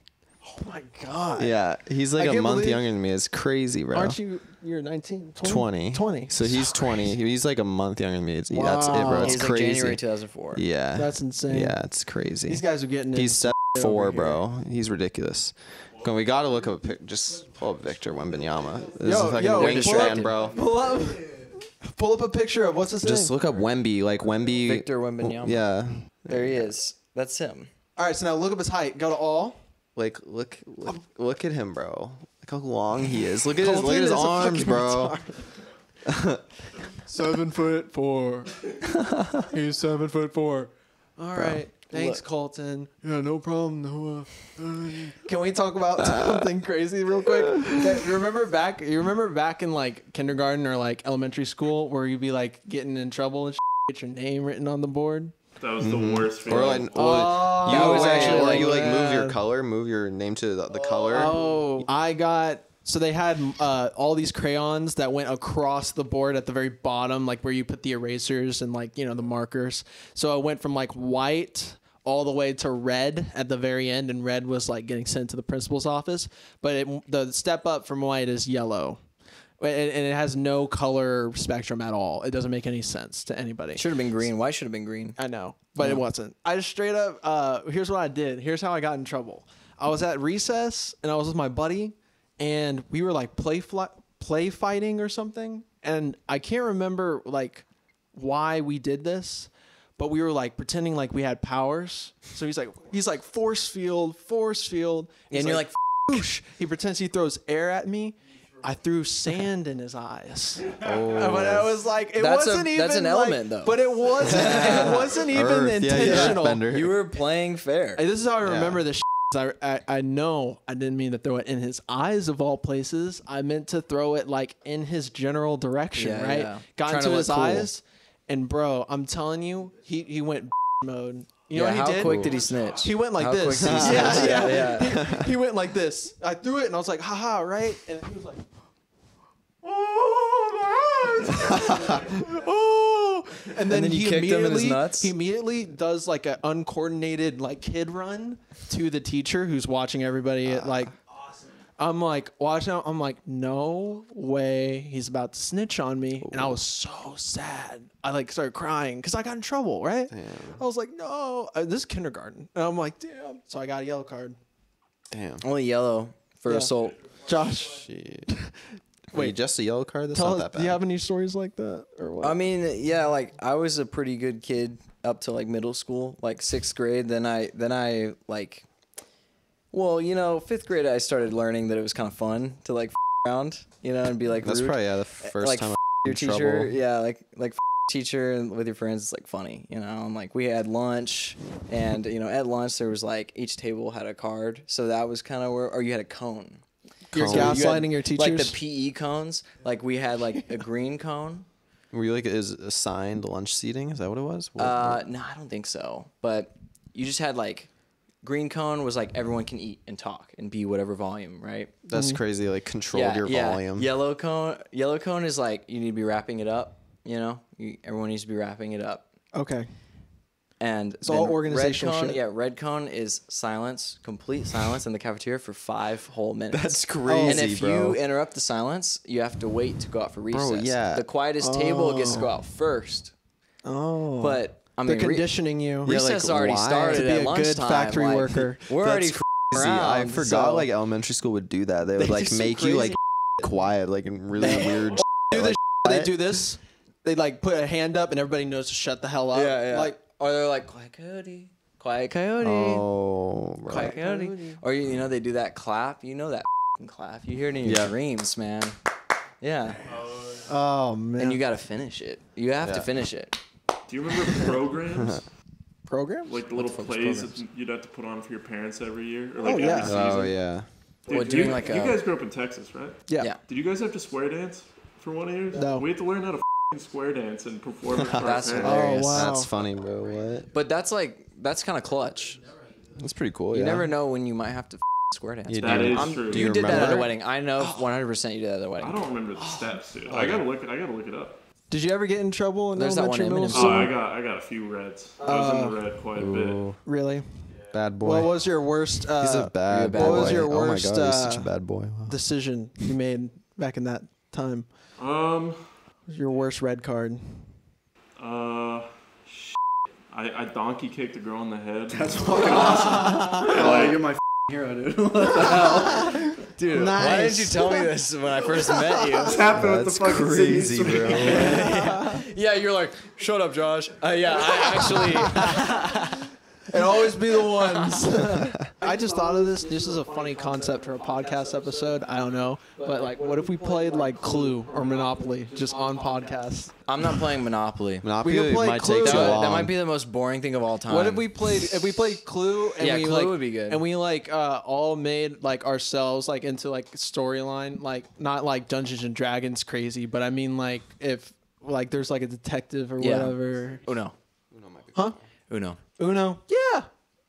Speaker 1: Oh my god.
Speaker 3: Yeah, he's like
Speaker 1: I
Speaker 3: a
Speaker 1: can't
Speaker 3: month
Speaker 1: believe-
Speaker 3: younger than me. It's crazy, bro.
Speaker 1: Aren't you? You're 19. 20.
Speaker 3: 20.
Speaker 1: 20.
Speaker 3: So he's 20. He's like a month younger than me. It's, That's it,
Speaker 1: Wow.
Speaker 3: bro. It's
Speaker 2: He's like
Speaker 3: crazy.
Speaker 2: January 2004.
Speaker 3: yeah.
Speaker 1: That's insane.
Speaker 3: Yeah, it's crazy.
Speaker 1: These guys are getting.
Speaker 3: He's
Speaker 1: it
Speaker 3: seven four,
Speaker 1: here.
Speaker 3: bro. He's ridiculous. Go- We gotta look up a pic. Just pull up Victor Wembanyama. This
Speaker 1: Yo,
Speaker 3: is fucking
Speaker 1: yo,
Speaker 3: wingspan,
Speaker 2: distracted.
Speaker 3: bro.
Speaker 1: Pull up. Pull up a picture of what's his
Speaker 3: Just
Speaker 1: name.
Speaker 3: look up Wemby, like Wemby.
Speaker 2: Victor Wembanyama.
Speaker 3: Yeah,
Speaker 2: There he is. That's him.
Speaker 1: All right, so now look up his height. Go to all.
Speaker 3: Like look, look, look at him, bro. Look how long he is. Look at his, look at his arms, bro.
Speaker 1: seven foot four. He's seven foot four. All right. Thanks,
Speaker 2: Look.
Speaker 1: Colton. Yeah, no problem. No. Uh, can we talk about something crazy real quick? Okay, you remember back? You remember back in like kindergarten or like elementary school where you'd be like getting in trouble and shit, get your name written on the board.
Speaker 4: That was the worst feeling.
Speaker 3: Or like,
Speaker 1: Oh,
Speaker 3: or you
Speaker 1: that was
Speaker 3: wait,
Speaker 1: actually,
Speaker 3: or
Speaker 1: like,
Speaker 3: you like move your color, move your name to the, the color.
Speaker 1: Oh, I got. So they had uh, all these crayons that went across the board at the very bottom, like where you put the erasers and like you know the markers. So I went from like white all the way to red at the very end, and red was like getting sent to the principal's office. But it, the step up from white is yellow, and, and it has no color spectrum at all. It doesn't make any sense to anybody.
Speaker 2: Should have been green. Why should have been green?
Speaker 1: I know, but it wasn't. I just straight up. Uh, here's what I did. Here's how I got in trouble. I was at recess and I was with my buddy, and we were like play fly, play fighting or something. And I can't remember like why we did this, but we were like pretending like we had powers. So he's like he's like force field, force field, He's
Speaker 2: And you're like,
Speaker 1: whoosh. He pretends he throws air at me. I threw sand in his eyes. Oh. But I was like, it
Speaker 2: That's
Speaker 1: wasn't even
Speaker 2: that's an
Speaker 1: like-
Speaker 2: element, though.
Speaker 1: But it wasn't. it wasn't even
Speaker 3: Earth, yeah, yeah,
Speaker 1: intentional.
Speaker 2: You were playing fair.
Speaker 1: Hey, this is how I remember
Speaker 3: Yeah.
Speaker 1: this. I, I I know I didn't mean to throw it in his eyes of all places. I meant to throw it like in his general direction,
Speaker 2: Yeah,
Speaker 1: right?
Speaker 2: yeah.
Speaker 1: Got
Speaker 2: Trying
Speaker 1: into
Speaker 2: look
Speaker 1: his
Speaker 2: cool.
Speaker 1: eyes, and bro, I'm telling you, he he went mode. You know what he did?
Speaker 2: how did?quick did he snitch?
Speaker 1: He went like
Speaker 2: How
Speaker 1: this.
Speaker 2: quick did he
Speaker 1: yeah, yeah,
Speaker 2: Yeah, yeah.
Speaker 1: He, he went like this. I threw it, and I was like, haha, right? And he was like, oh, my eyes. oh. And then,
Speaker 2: then you
Speaker 1: he
Speaker 2: kicked him in his
Speaker 1: immediately
Speaker 2: nuts?
Speaker 1: he immediately does like an uncoordinated like kid run to the teacher who's watching everybody at like I'm like watching out. I'm like, no way, he's about to snitch on me, and I was so sad. I like started crying because I got in trouble. Right? I was like, no, uh, this is kindergarten, and I'm like, damn. So I got a yellow card.
Speaker 3: Damn.
Speaker 2: Only yellow for
Speaker 1: Yeah.
Speaker 2: assault.
Speaker 1: Josh,
Speaker 3: Shit. Wait,
Speaker 1: Wait.
Speaker 3: just a yellow card? That's
Speaker 1: tell
Speaker 3: not
Speaker 1: us,
Speaker 3: that
Speaker 1: do you have any stories like that or what?
Speaker 2: I mean, yeah, like I was a pretty good kid up to like middle school, like sixth grade. Then I then I like Well, you know, fifth grade, I started learning that it was kind of fun to like around, you know, and be like
Speaker 3: That's
Speaker 2: rude.
Speaker 3: probably yeah the eh, first
Speaker 2: like
Speaker 3: time.
Speaker 2: your
Speaker 3: in
Speaker 2: teacher.
Speaker 3: trouble.
Speaker 2: Yeah, like like teacher and with your friends, it's like funny, you know. And like we had lunch, and you know, at lunch there was like each table had a card, so that was kind of where, or you had a cone.
Speaker 1: You're
Speaker 3: Cone.
Speaker 2: You had,
Speaker 1: gaslighting your teachers.
Speaker 2: Like the PE cones, like we had like a green cone.
Speaker 3: Were you like is assigned lunch seating? Is that what it was? What-
Speaker 2: Uh, no, I don't think so. But you just had like green cone was like everyone can eat and talk and be whatever volume, right?
Speaker 3: that's crazy. Like controlled your volume.
Speaker 2: Yellow cone, yellow cone is like you need to be wrapping it up. You know, you, everyone needs to be wrapping it up.
Speaker 1: okay.
Speaker 2: And
Speaker 1: It's all
Speaker 2: then
Speaker 1: organizational
Speaker 2: Red cone,
Speaker 1: shit.
Speaker 2: yeah, red cone is silence, complete silence in the cafeteria for five whole minutes.
Speaker 3: That's crazy, And
Speaker 2: if
Speaker 3: bro.
Speaker 2: you interrupt the silence, you have to wait to go out for recess.
Speaker 3: yeah.
Speaker 2: The quietest table gets to go out oh. first.
Speaker 1: Oh.
Speaker 2: But I
Speaker 1: they're
Speaker 2: mean, re-
Speaker 1: conditioning you.
Speaker 3: Yeah, like,
Speaker 2: recess already
Speaker 3: why?
Speaker 2: started
Speaker 1: To be
Speaker 2: at
Speaker 1: a good
Speaker 2: lunchtime.
Speaker 1: factory
Speaker 2: like,
Speaker 1: worker.
Speaker 2: We're already
Speaker 3: That's
Speaker 2: f***ing
Speaker 3: crazy. I forgot
Speaker 2: so-
Speaker 3: like elementary school would do that. They would
Speaker 1: They
Speaker 3: like
Speaker 1: do some
Speaker 3: make you like
Speaker 1: crazy-
Speaker 3: quiet, like in really weird.
Speaker 1: do
Speaker 3: like,
Speaker 1: this. They do this. They like put a hand up and everybody knows to shut the hell up.
Speaker 2: Yeah, yeah.
Speaker 1: Like
Speaker 2: or they're like quiet coyote, quiet coyote,
Speaker 3: Oh, bro.
Speaker 2: quiet coyote. Or you, you know they do that clap. You know that f***ing clap. You hear it in your
Speaker 3: Yeah.
Speaker 2: dreams, man. Yeah,
Speaker 1: oh man.
Speaker 2: and you got to finish it. You have to finish it.
Speaker 4: Do you remember programs?
Speaker 1: programs?
Speaker 4: like the little
Speaker 2: fuck's
Speaker 4: plays
Speaker 2: programs?
Speaker 4: that you'd have to put on for your parents every year? Or like
Speaker 1: Oh, yeah.
Speaker 4: every season?
Speaker 3: Oh yeah.
Speaker 4: Dude,
Speaker 2: What,
Speaker 4: do you,
Speaker 2: like
Speaker 4: you
Speaker 2: a-
Speaker 4: guys grew up in Texas, right?
Speaker 1: yeah.
Speaker 2: Yeah.
Speaker 4: Did you guys have to swear dance for one of yours?
Speaker 1: No.
Speaker 4: We had to learn how to f***ing square dance and perform it for
Speaker 2: That's
Speaker 4: parents.
Speaker 2: hilarious.
Speaker 1: Oh wow.
Speaker 3: That's funny, bro. What?
Speaker 2: But that's like that's kind of clutch.
Speaker 3: That's pretty cool.
Speaker 2: You
Speaker 3: yeah.
Speaker 2: never know when you might have to f- square dance.
Speaker 3: You
Speaker 4: That
Speaker 3: do.
Speaker 4: is
Speaker 2: I'm-
Speaker 4: true.
Speaker 3: Do
Speaker 2: you
Speaker 3: you
Speaker 2: did that at a
Speaker 3: remember?
Speaker 2: wedding. I know 100 percent you did that at a
Speaker 4: I
Speaker 2: wedding.
Speaker 4: I don't remember the steps, dude. I gotta look. I gotta look it up.
Speaker 1: Did you ever get in trouble in
Speaker 2: There's that one
Speaker 1: elementary middle
Speaker 2: Eminem
Speaker 4: Oh,
Speaker 1: school?
Speaker 4: I got. I got a few reds. I was in the red quite a bit.
Speaker 3: Ooh,
Speaker 1: Really?
Speaker 3: bad boy.
Speaker 1: What was your worst uh,
Speaker 3: He's a bad,
Speaker 2: bad
Speaker 3: boy.
Speaker 2: What was
Speaker 1: your
Speaker 3: oh
Speaker 1: worst,
Speaker 3: my god, he's such a
Speaker 1: uh,
Speaker 3: bad boy. Wow.
Speaker 1: decision you made back in that time?
Speaker 4: Um.
Speaker 1: What was your worst red card?
Speaker 4: Uh. sh- I, I donkey kicked a girl in the head.
Speaker 6: That's fucking awesome. oh, you're my f- hero, dude. what the hell?
Speaker 2: Dude, why didn't you tell me this when I first met you?
Speaker 6: What's happening with
Speaker 3: That's
Speaker 6: the fucking
Speaker 3: crazy,
Speaker 6: cities?
Speaker 3: bro.
Speaker 2: yeah, you're like, shut up, Josh. Uh, yeah, I actually.
Speaker 1: It always be the ones. I just thought of this. This is a funny concept for a podcast episode. I don't know, but like, what if we played like Clue or Monopoly just on podcast?
Speaker 2: I'm not playing Monopoly.
Speaker 3: Monopoly
Speaker 1: could play
Speaker 3: might
Speaker 1: Clue.
Speaker 3: take
Speaker 2: That,
Speaker 3: too
Speaker 2: would-
Speaker 3: long.
Speaker 2: that might be the most boring thing of all time.
Speaker 1: What if we played? If we played Clue and
Speaker 2: Yeah,
Speaker 1: we
Speaker 2: Clue
Speaker 1: like,
Speaker 2: would be good.
Speaker 1: and we like uh, all made like ourselves like into like storyline, like not like Dungeons and Dragons crazy, but I mean like if like there's like a detective or
Speaker 2: Yeah.
Speaker 1: whatever.
Speaker 2: Uno.
Speaker 1: Huh?
Speaker 2: Uno.
Speaker 1: Uno. Yeah.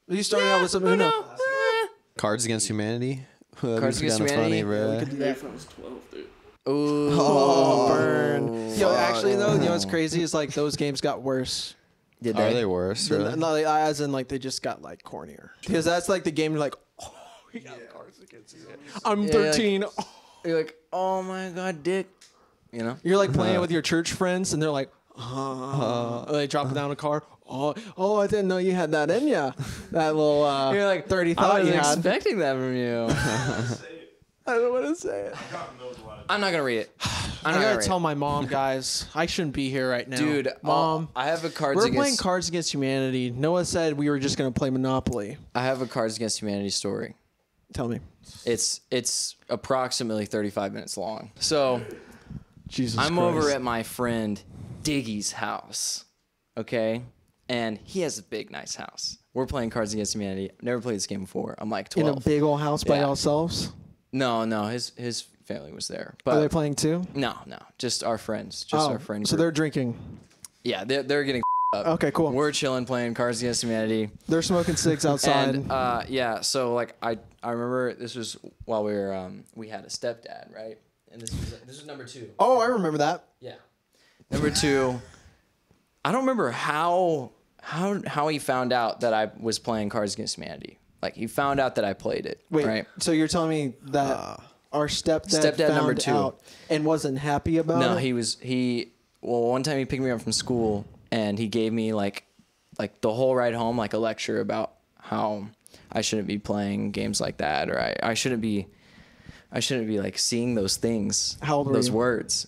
Speaker 1: You started out with some Uno. Eh.
Speaker 3: Cards Against Humanity. That'd
Speaker 2: Cards
Speaker 3: be
Speaker 2: Against
Speaker 3: kinda
Speaker 2: Humanity?
Speaker 3: Funny, bro.
Speaker 4: Maybe if I was 12, dude.
Speaker 2: Ooh.
Speaker 1: Oh, burn. Yo, actually though, you know what's crazy is like those games got worse.
Speaker 2: Did
Speaker 3: Are they worse? Really?
Speaker 1: No, like, as in like they just got like cornier. Because that's like the game you're like, oh, we got cards against you. I'm
Speaker 2: Yeah,
Speaker 1: 13.
Speaker 2: You're like, oh my god, dick. You know?
Speaker 1: You're like playing with your church friends, and they're like, uh, they drop down a car. Oh, oh, I didn't know you had that in ya. That little uh,
Speaker 2: You're like,
Speaker 1: thirty
Speaker 2: I was
Speaker 1: you had.
Speaker 2: expecting that from you.
Speaker 1: I don't want to say it.
Speaker 2: I'm not gonna read it. I'm
Speaker 1: I
Speaker 2: not
Speaker 1: gotta
Speaker 2: gonna read
Speaker 1: tell
Speaker 2: it.
Speaker 1: my mom, guys. I shouldn't be here right now,
Speaker 2: Dude,
Speaker 1: Mom,
Speaker 2: uh, I have a Cards
Speaker 1: we're
Speaker 2: Against.
Speaker 1: playing Cards Against Humanity. Noah said we were just gonna play Monopoly.
Speaker 2: I have a Cards Against Humanity story.
Speaker 1: Tell me,
Speaker 2: It's it's approximately 35 minutes long. So
Speaker 1: Jesus.
Speaker 2: I'm
Speaker 1: Christ.
Speaker 2: over at my friend Diggy's house, okay, and he has a big, nice house. We're playing Cards Against Humanity. Never played this game before. I'm like 12.
Speaker 1: in a big old house by
Speaker 2: Yeah.
Speaker 1: yourselves.
Speaker 2: no, no, his his family was there,
Speaker 1: Are they playing too?
Speaker 2: no, no, just our friends, just
Speaker 1: oh,
Speaker 2: our friends.
Speaker 1: so they're drinking.
Speaker 2: yeah, they're they're getting up.
Speaker 1: Okay, cool.
Speaker 2: We're chilling, playing Cards Against Humanity.
Speaker 1: They're smoking cigs outside.
Speaker 2: And uh, yeah, so like I I remember this was while we were um we had a stepdad right, and this was this was number two.
Speaker 1: oh, I remember that.
Speaker 2: Yeah. Number two, I don't remember how how how he found out that I was playing Cards Against Humanity. Like he found out that I played it.
Speaker 1: Wait,
Speaker 2: right?
Speaker 1: so you're telling me that uh, our stepdad,
Speaker 2: Stepdad
Speaker 1: found
Speaker 2: number two.
Speaker 1: out and wasn't happy about
Speaker 2: No,
Speaker 1: it?
Speaker 2: No, he was he. Well, one time he picked me up from school and he gave me like like the whole ride home like a lecture about how I shouldn't be playing games like that or I, I shouldn't be I shouldn't be like seeing those things.
Speaker 1: How old were
Speaker 2: those
Speaker 1: you?
Speaker 2: words.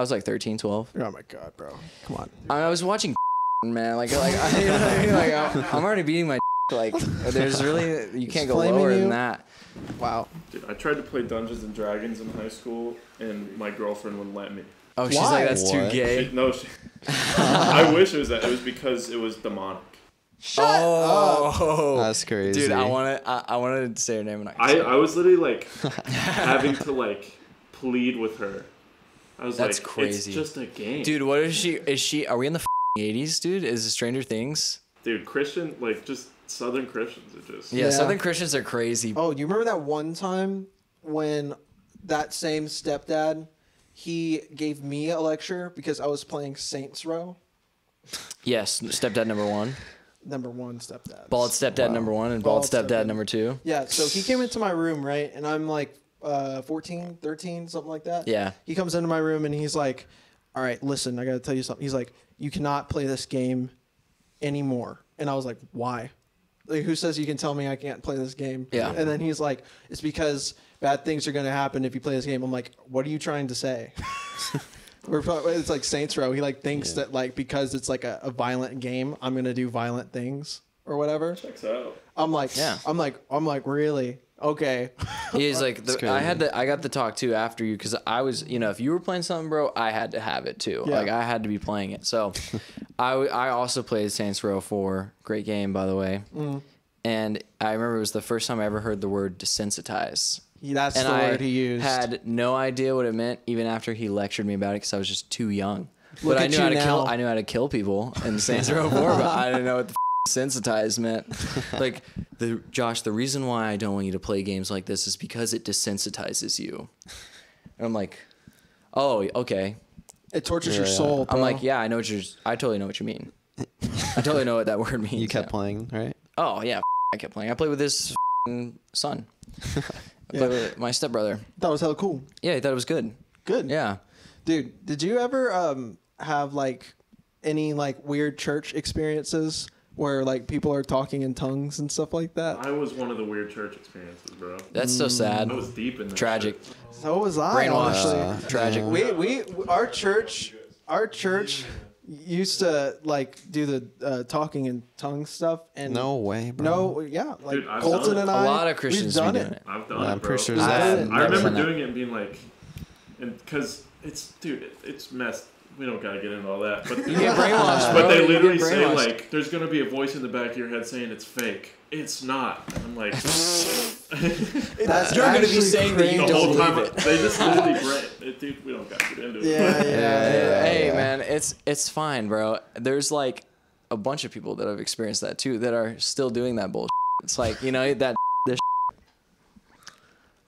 Speaker 2: I was like 13, 12.
Speaker 1: Oh my god, bro! Come on.
Speaker 2: I was watching man, like like, I, you know I mean? like I'm, I'm already beating my like there's really you can't go
Speaker 1: flaming
Speaker 2: lower
Speaker 1: you?
Speaker 2: than that.
Speaker 1: Wow.
Speaker 4: Dude, I tried to play Dungeons and Dragons in high school, and my girlfriend wouldn't let me.
Speaker 2: Oh, she's like that's too gay.
Speaker 4: She- no, she, I wish it was that. It was because it was demonic.
Speaker 2: oh,
Speaker 3: That's crazy.
Speaker 2: dude, I want to I, I wanted to say her name and I.
Speaker 4: I, I was literally like having to like plead with her. I was
Speaker 2: That's
Speaker 4: like,
Speaker 2: crazy.
Speaker 4: it's just a game,
Speaker 2: dude, what is she? Is she? Are we in the eighties, dude? Is it Stranger Things?
Speaker 4: Dude, Christian, like just Southern Christians are just.
Speaker 2: Yeah,
Speaker 1: Yeah.
Speaker 2: Southern Christians are crazy.
Speaker 1: Oh, do you remember that one time when that same stepdad he gave me a lecture because I was playing Saints Row?
Speaker 2: Yes, stepdad number one,
Speaker 1: Number one stepdad.
Speaker 2: bald stepdad number one, and bald,
Speaker 1: Bald
Speaker 2: stepdad
Speaker 1: stepdad.
Speaker 2: number two.
Speaker 1: Yeah, so he came into my room, right? And I'm like uh, 14, 13, something like that.
Speaker 2: Yeah.
Speaker 1: He comes into my room and he's like, All right, listen, I got to tell you something. He's like, You cannot play this game anymore. And I was like, Why? Like, who says you can tell me I can't play this game?
Speaker 2: Yeah.
Speaker 1: And then he's like, It's because bad things are going to happen if you play this game. I'm like, What are you trying to say? We're probably, it's like Saints Row. He like thinks that like because it's like a, a violent game, I'm gonna do violent things or whatever.
Speaker 4: Checks out.
Speaker 1: I'm like,
Speaker 2: Yeah.
Speaker 1: I'm like, I'm like, really? Okay.
Speaker 2: He's like, the, I had the, I got the talk too after you because I was, you know, if you were playing something, bro, I had to have it too.
Speaker 1: Yeah.
Speaker 2: Like I had to be playing it. So, I, I also played Saints Row 4. Great game, by the way.
Speaker 1: Mm.
Speaker 2: And I remember it was the first time I ever heard the word desensitize.
Speaker 1: He- That's
Speaker 2: and
Speaker 1: the
Speaker 2: I
Speaker 1: word he used.
Speaker 2: had no idea what it meant even after he lectured me about it because I was just too young.
Speaker 1: Look
Speaker 2: but I
Speaker 1: at
Speaker 2: knew
Speaker 1: you
Speaker 2: how to kill.
Speaker 1: now.
Speaker 2: I knew how to kill people in Saints Row 4, but I didn't know what the f- sensitized. Like the Josh, the reason why I don't want you to play games like this is because it desensitizes you. And I'm like, oh, okay.
Speaker 1: it tortures
Speaker 3: Yeah,
Speaker 1: your
Speaker 3: yeah.
Speaker 1: soul.
Speaker 2: I'm
Speaker 1: bro.
Speaker 2: like, yeah, I know what you're. I totally know what you mean. I totally know what that word means.
Speaker 3: You kept
Speaker 2: yeah.
Speaker 3: playing, right?
Speaker 2: Oh yeah, I kept playing. I played with his f***ing son.
Speaker 1: Yeah.
Speaker 2: played with my stepbrother.
Speaker 1: that was hella cool.
Speaker 2: Yeah, he thought it was good.
Speaker 1: Good.
Speaker 2: Yeah.
Speaker 1: Dude, did you ever um have like any like weird church experiences where like people are talking in tongues and stuff like that?
Speaker 4: I was one of the weird church experiences, bro.
Speaker 2: That's so sad.
Speaker 4: I was deep in that.
Speaker 2: Tragic.
Speaker 4: shit.
Speaker 1: So was I.
Speaker 2: Brainwashed.
Speaker 1: honestly.
Speaker 2: Tragic.
Speaker 1: we we our church our church used to like do the uh, talking in tongues stuff and
Speaker 3: No way, bro.
Speaker 1: no yeah like
Speaker 4: Dude, I've
Speaker 1: Colton
Speaker 4: done it.
Speaker 1: and
Speaker 2: A
Speaker 1: I
Speaker 2: lot of
Speaker 1: we've
Speaker 2: Christians
Speaker 1: done
Speaker 2: be
Speaker 1: it.
Speaker 2: doing it.
Speaker 4: I've done
Speaker 3: Yeah,
Speaker 4: it,
Speaker 3: I'm
Speaker 4: bro.
Speaker 3: pretty sure
Speaker 4: 'Cause
Speaker 2: there's
Speaker 4: I,
Speaker 2: that.
Speaker 4: I
Speaker 2: Never
Speaker 4: remember
Speaker 2: done that.
Speaker 4: doing it and being like, and because it's dude, it, it's messed. We don't gotta get into all that, but
Speaker 2: You get brainwashed,
Speaker 4: but they literally say like, "There's gonna be a voice in the back of your head saying it's fake." It's not. I'm like,
Speaker 1: That's
Speaker 2: You're gonna be
Speaker 1: actually
Speaker 2: saying that you
Speaker 4: the
Speaker 1: crazy.
Speaker 2: don't
Speaker 4: whole time
Speaker 2: believe it.
Speaker 4: they just literally brain. It, dude, we don't gotta get into it.
Speaker 1: Yeah, yeah, yeah.
Speaker 2: hey
Speaker 3: yeah.
Speaker 2: man, it's it's fine, bro. There's like a bunch of people that have experienced that too that are still doing that bullshit. It's like you know that this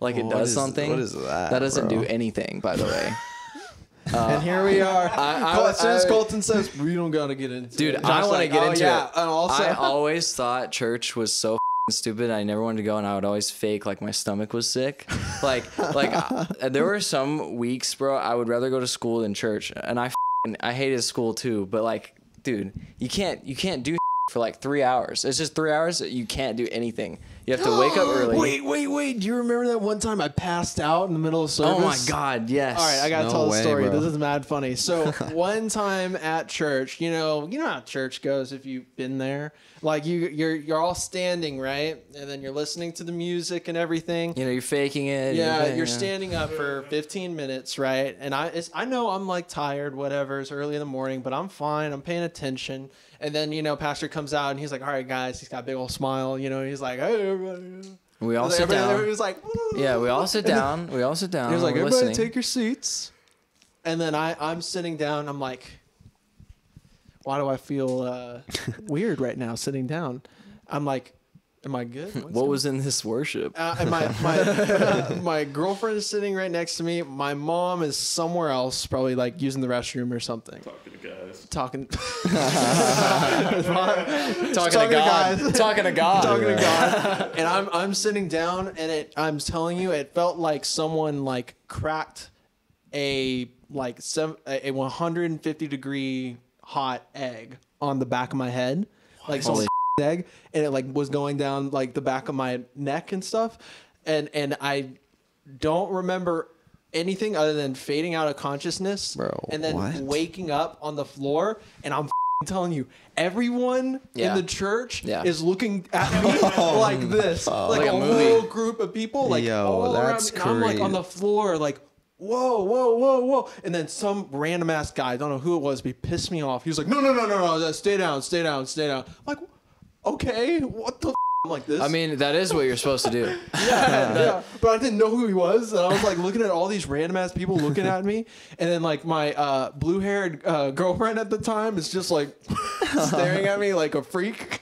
Speaker 2: like it
Speaker 3: What
Speaker 2: does
Speaker 3: is-
Speaker 2: something.
Speaker 3: what is that,
Speaker 2: That doesn't
Speaker 3: bro?
Speaker 2: do anything, by the way.
Speaker 1: And here we are.
Speaker 2: I-
Speaker 1: Col- as soon as Colton says we don't gotta get into
Speaker 2: Dude,
Speaker 1: it,
Speaker 2: I want to
Speaker 1: like,
Speaker 2: get
Speaker 1: "Oh,
Speaker 2: into
Speaker 1: yeah.
Speaker 2: it.
Speaker 1: And also,
Speaker 2: I always thought church was so stupid. I never wanted to go, and I would always fake like my stomach was sick. Like, like uh, there were some weeks, bro. I would rather go to school than church, and I I hated school too. But like, dude, you can't you can't do for like three hours. It's just three hours. that You can't do anything. You have to wake up early.
Speaker 1: Wait, wait, wait! Do you remember that one time I passed out in the middle of service?
Speaker 2: Oh my god, yes.
Speaker 1: All right, I gotta
Speaker 3: No
Speaker 1: tell the
Speaker 3: way,
Speaker 1: story.
Speaker 3: bro.
Speaker 1: This is mad funny. So one time at church, you know, you know how church goes if you've been there. Like you, you're you're all standing right, and then you're listening to the music and everything.
Speaker 2: You know, you're faking it.
Speaker 1: Yeah,
Speaker 2: you're,
Speaker 1: you're standing up for 15 minutes, right? And I, it's, I know I'm like tired, whatever. It's early in the morning, but I'm fine. I'm paying attention. And then you know, pastor comes out and he's like, "All right, guys." He's got a big old smile. You know, he's like, "Hey, everybody."
Speaker 2: We all sit down.
Speaker 1: everybody was like,
Speaker 2: Yeah, we all sit down. We all sit down.
Speaker 1: He was like, everybody
Speaker 2: listening.
Speaker 1: take your seats. And then I, I'm sitting down. I'm like, why do I feel uh, weird right now sitting down? I'm like, am I good? What's
Speaker 2: what
Speaker 1: going-
Speaker 2: was in this worship?
Speaker 1: Uh, and my my my girlfriend is sitting right next to me. My mom is somewhere else, probably like using the restroom or something.
Speaker 4: Talking to guys.
Speaker 1: Talking,
Speaker 2: talking,
Speaker 1: talking
Speaker 2: to
Speaker 1: to
Speaker 2: God.
Speaker 1: guys.
Speaker 2: talking to God.
Speaker 1: talking to God, and I'm I'm sitting down, and it I'm telling you, it felt like someone like cracked a like seven, a 150 degree hot egg on the back of my head, like some
Speaker 2: Holy
Speaker 1: egg, and it like was going down like the back of my neck and stuff, and and I don't remember anything other than fading out of consciousness,
Speaker 3: Bro,
Speaker 1: and then
Speaker 3: what?
Speaker 1: waking up on the floor, and I'm telling you, everyone
Speaker 2: Yeah.
Speaker 1: in the church
Speaker 2: Yeah.
Speaker 1: is looking at me oh, like this, oh. like,
Speaker 2: Like
Speaker 1: a,
Speaker 2: a movie.
Speaker 1: whole group of people, like
Speaker 3: Yo,
Speaker 1: all
Speaker 3: that's
Speaker 1: around. me, and I'm like on the floor, like. Whoa, whoa, whoa, whoa! And then some random ass guy, I don't know who it was, but he pissed me off. He was like, "No, no, no, no, no! Stay down, stay down, stay down." I'm like, okay, what the? F-? I'm like this.
Speaker 2: I mean, that is what you're supposed to do.
Speaker 1: yeah, yeah. But I didn't know who he was, and I was like looking at all these random ass people looking at me, and then like my uh, blue haired uh, girlfriend at the time is just like staring at me like a freak.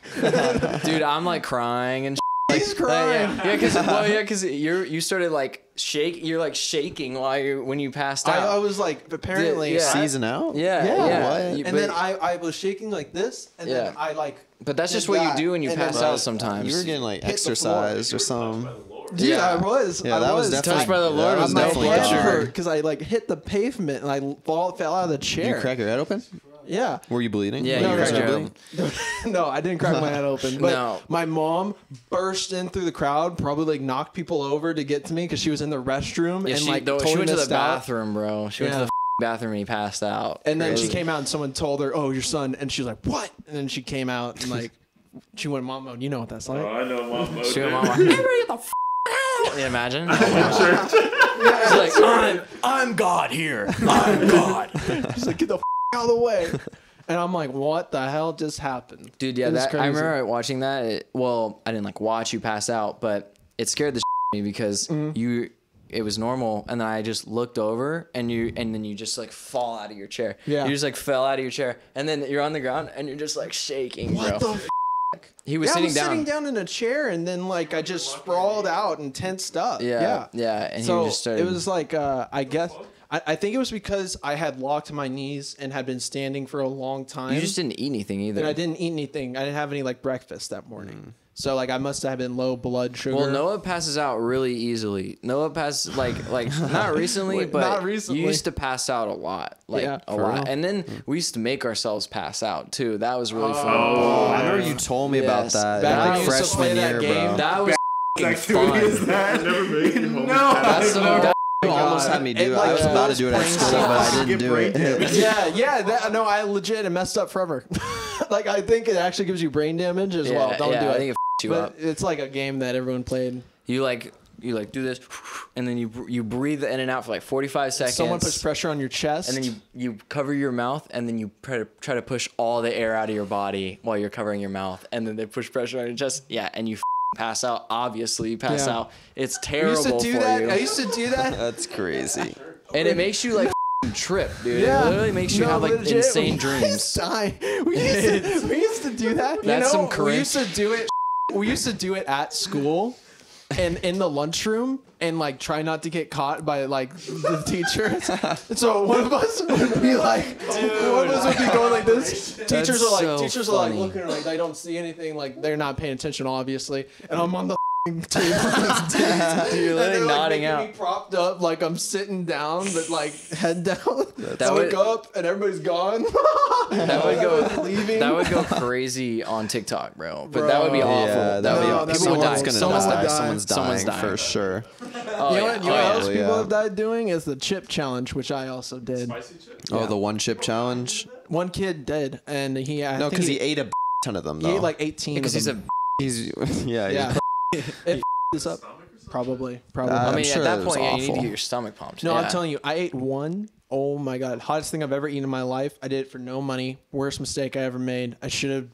Speaker 2: Dude, I'm like crying and
Speaker 1: He's uh, crying.
Speaker 2: yeah, because well, yeah, because you're you started like shake, you're like shaking while you when you passed out.
Speaker 1: I, I was like, apparently,
Speaker 2: Yeah.
Speaker 3: Season out?
Speaker 2: yeah,
Speaker 1: yeah.
Speaker 2: yeah.
Speaker 3: What?
Speaker 2: You-
Speaker 1: and
Speaker 2: but,
Speaker 1: then I, I was shaking like this, and then I like.
Speaker 2: but that's just what you do when you
Speaker 1: and
Speaker 2: pass
Speaker 1: then-
Speaker 2: out uh, sometimes.
Speaker 3: You were getting like
Speaker 1: Hit the floor.
Speaker 3: exorcised or something.
Speaker 1: Dude,
Speaker 2: Yeah.
Speaker 1: I was.
Speaker 3: Yeah,
Speaker 1: I
Speaker 3: that was
Speaker 1: was
Speaker 3: definitely
Speaker 2: Touched by the Lord
Speaker 3: that
Speaker 2: was
Speaker 3: was
Speaker 1: my
Speaker 3: definitely
Speaker 1: head hurt because I like hit the pavement and I fall, fell out of the
Speaker 3: Did
Speaker 1: chair.
Speaker 3: you crack your head open?
Speaker 1: Yeah.
Speaker 3: Were you bleeding?
Speaker 2: Yeah,
Speaker 3: Like,
Speaker 2: you
Speaker 1: No,
Speaker 2: cracked
Speaker 1: no,
Speaker 2: your
Speaker 1: no. no, I didn't crack my head open. But
Speaker 2: No.
Speaker 1: my mom burst in through the crowd, probably like knocked people over to get to me because she was in the restroom
Speaker 2: Yeah,
Speaker 1: and
Speaker 2: she,
Speaker 1: like
Speaker 2: though, she went to the
Speaker 1: missed out.
Speaker 2: bathroom, bro. She went to the bathroom and he passed out.
Speaker 1: And then she came out and someone told her, "Oh, your son," and she was like, "What?" And then she came out and like she went mom mode. You know what that's like?
Speaker 4: Oh, I know, mom. mode,
Speaker 2: She went,
Speaker 4: dude.
Speaker 2: "Mama, get the f- out." Yeah, imagine. She's like, I'm, I'm God here. I'm God.
Speaker 1: She's like, "Get the f- out of the way." And I'm like, "What the hell just happened?"
Speaker 2: Dude, yeah, that, I remember watching that. It, well, I didn't like watch you pass out, but it scared the shit out of me because
Speaker 1: Mm-hmm.
Speaker 2: you. It was normal, and then I just looked over, and you, and then you just like fall out of your chair.
Speaker 1: Yeah.
Speaker 2: you just like fell out of your chair, and then you're on the ground, and you're just like shaking,
Speaker 1: What
Speaker 2: bro.
Speaker 1: the?
Speaker 2: He was
Speaker 1: yeah,
Speaker 2: sitting
Speaker 1: was
Speaker 2: down.
Speaker 1: sitting down in a chair, and then like I just sprawled out and tensed up.
Speaker 2: Yeah,
Speaker 1: yeah.
Speaker 2: yeah, and
Speaker 1: so
Speaker 2: he just started.
Speaker 1: it was like uh, I guess I, I think it was because I had locked my knees and had been standing for a long time.
Speaker 2: you just didn't eat anything either.
Speaker 1: and I didn't eat anything. I didn't have any like breakfast that morning. Mm. So like I must have been low blood sugar.
Speaker 2: Well, Noah passes out really easily. Noah passes like like not recently,
Speaker 1: Wait,
Speaker 2: but
Speaker 1: not recently.
Speaker 2: you used to pass out a lot, like
Speaker 1: Yeah,
Speaker 2: a lot.
Speaker 1: real.
Speaker 2: And then we used to make ourselves pass out too. That was really fun.
Speaker 3: Oh, I remember you told me about that.
Speaker 1: Back
Speaker 3: like
Speaker 1: when you used to play
Speaker 3: freshman
Speaker 1: that
Speaker 3: year,
Speaker 1: game,
Speaker 3: bro.
Speaker 2: That was f***ing
Speaker 6: activity is
Speaker 2: fun.
Speaker 6: that?
Speaker 4: Never made it home.
Speaker 6: No,
Speaker 2: That's some,
Speaker 6: I
Speaker 2: that, Oh
Speaker 3: you almost had me do
Speaker 1: It,
Speaker 3: it.
Speaker 1: like,
Speaker 3: I was about to do it at school, but I didn't do it.
Speaker 1: yeah, yeah. That, no, I legit it messed up forever. like I think it actually gives you brain damage as
Speaker 2: yeah,
Speaker 1: well. Don't
Speaker 2: yeah,
Speaker 1: do
Speaker 2: I think it f***ed you
Speaker 1: but
Speaker 2: up.
Speaker 1: it's like a game that everyone played.
Speaker 2: You like you like do this, and then you you breathe in and out for like forty five seconds.
Speaker 1: Someone puts pressure on your chest,
Speaker 2: and then you you cover your mouth, and then you try to try to push all the air out of your body while you're covering your mouth, and then they push pressure on your chest. Yeah, and you f***ing pass out. Obviously, you pass
Speaker 1: Yeah.
Speaker 2: out. It's
Speaker 1: I
Speaker 2: terrible
Speaker 1: used to do
Speaker 2: for
Speaker 1: that.
Speaker 2: you,
Speaker 1: I used to do that.
Speaker 3: That's crazy.
Speaker 2: and it makes you like trip, dude.
Speaker 1: Yeah.
Speaker 2: It literally makes you
Speaker 1: No,
Speaker 2: have like
Speaker 1: legit,
Speaker 2: insane
Speaker 1: we
Speaker 2: dreams.
Speaker 1: used die. We used to, we used to do that.
Speaker 2: That's
Speaker 1: you know,
Speaker 2: some
Speaker 1: we used to do it. We used to do it at school, and in the lunchroom, and like try not to get caught by like the teachers. so one of us would be like, one of us would be going like this. Teachers are like,
Speaker 2: so
Speaker 1: teachers are like looking like they don't see anything. Like they're not paying attention, obviously. And I'm on the table.
Speaker 2: You're
Speaker 1: And
Speaker 2: literally
Speaker 1: they're, like,
Speaker 2: nodding out.
Speaker 1: Me propped up like I'm sitting down, but like head down.
Speaker 2: That
Speaker 1: I
Speaker 2: would-
Speaker 1: look up and everybody's gone.
Speaker 2: That would go.
Speaker 1: leaving.
Speaker 2: That would go crazy on TikTok, bro. But that would be awful.
Speaker 3: Yeah,
Speaker 2: that would
Speaker 1: No,
Speaker 2: be.
Speaker 1: that'd
Speaker 2: People
Speaker 1: be
Speaker 2: would die.
Speaker 1: horrible.
Speaker 3: gonna
Speaker 1: Someone
Speaker 3: die.
Speaker 1: die.
Speaker 3: Someone's dying
Speaker 2: Someone's dying.
Speaker 3: for sure.
Speaker 2: Oh,
Speaker 1: you know what, you oh, know
Speaker 2: Oh,
Speaker 1: what
Speaker 2: yeah.
Speaker 1: else people
Speaker 3: yeah.
Speaker 1: have died doing is the chip challenge, which I also did.
Speaker 4: Spicy chip.
Speaker 3: Oh, the one chip challenge.
Speaker 1: One kid did, and he I
Speaker 3: No,
Speaker 1: think
Speaker 3: because he ate a ton of them.
Speaker 1: he ate like 18
Speaker 2: Because he's a.
Speaker 3: he's yeah.
Speaker 1: yeah.
Speaker 3: He's,
Speaker 1: it this up probably probably.
Speaker 3: Uh,
Speaker 2: I mean,
Speaker 3: sure
Speaker 2: at that
Speaker 3: it
Speaker 2: point, yeah, you need to get your stomach pumped.
Speaker 1: no,
Speaker 2: yeah.
Speaker 1: I'm telling you, I ate one. Oh my god, hottest thing I've ever eaten in my life. I did it for no money. Worst mistake I ever made. I should have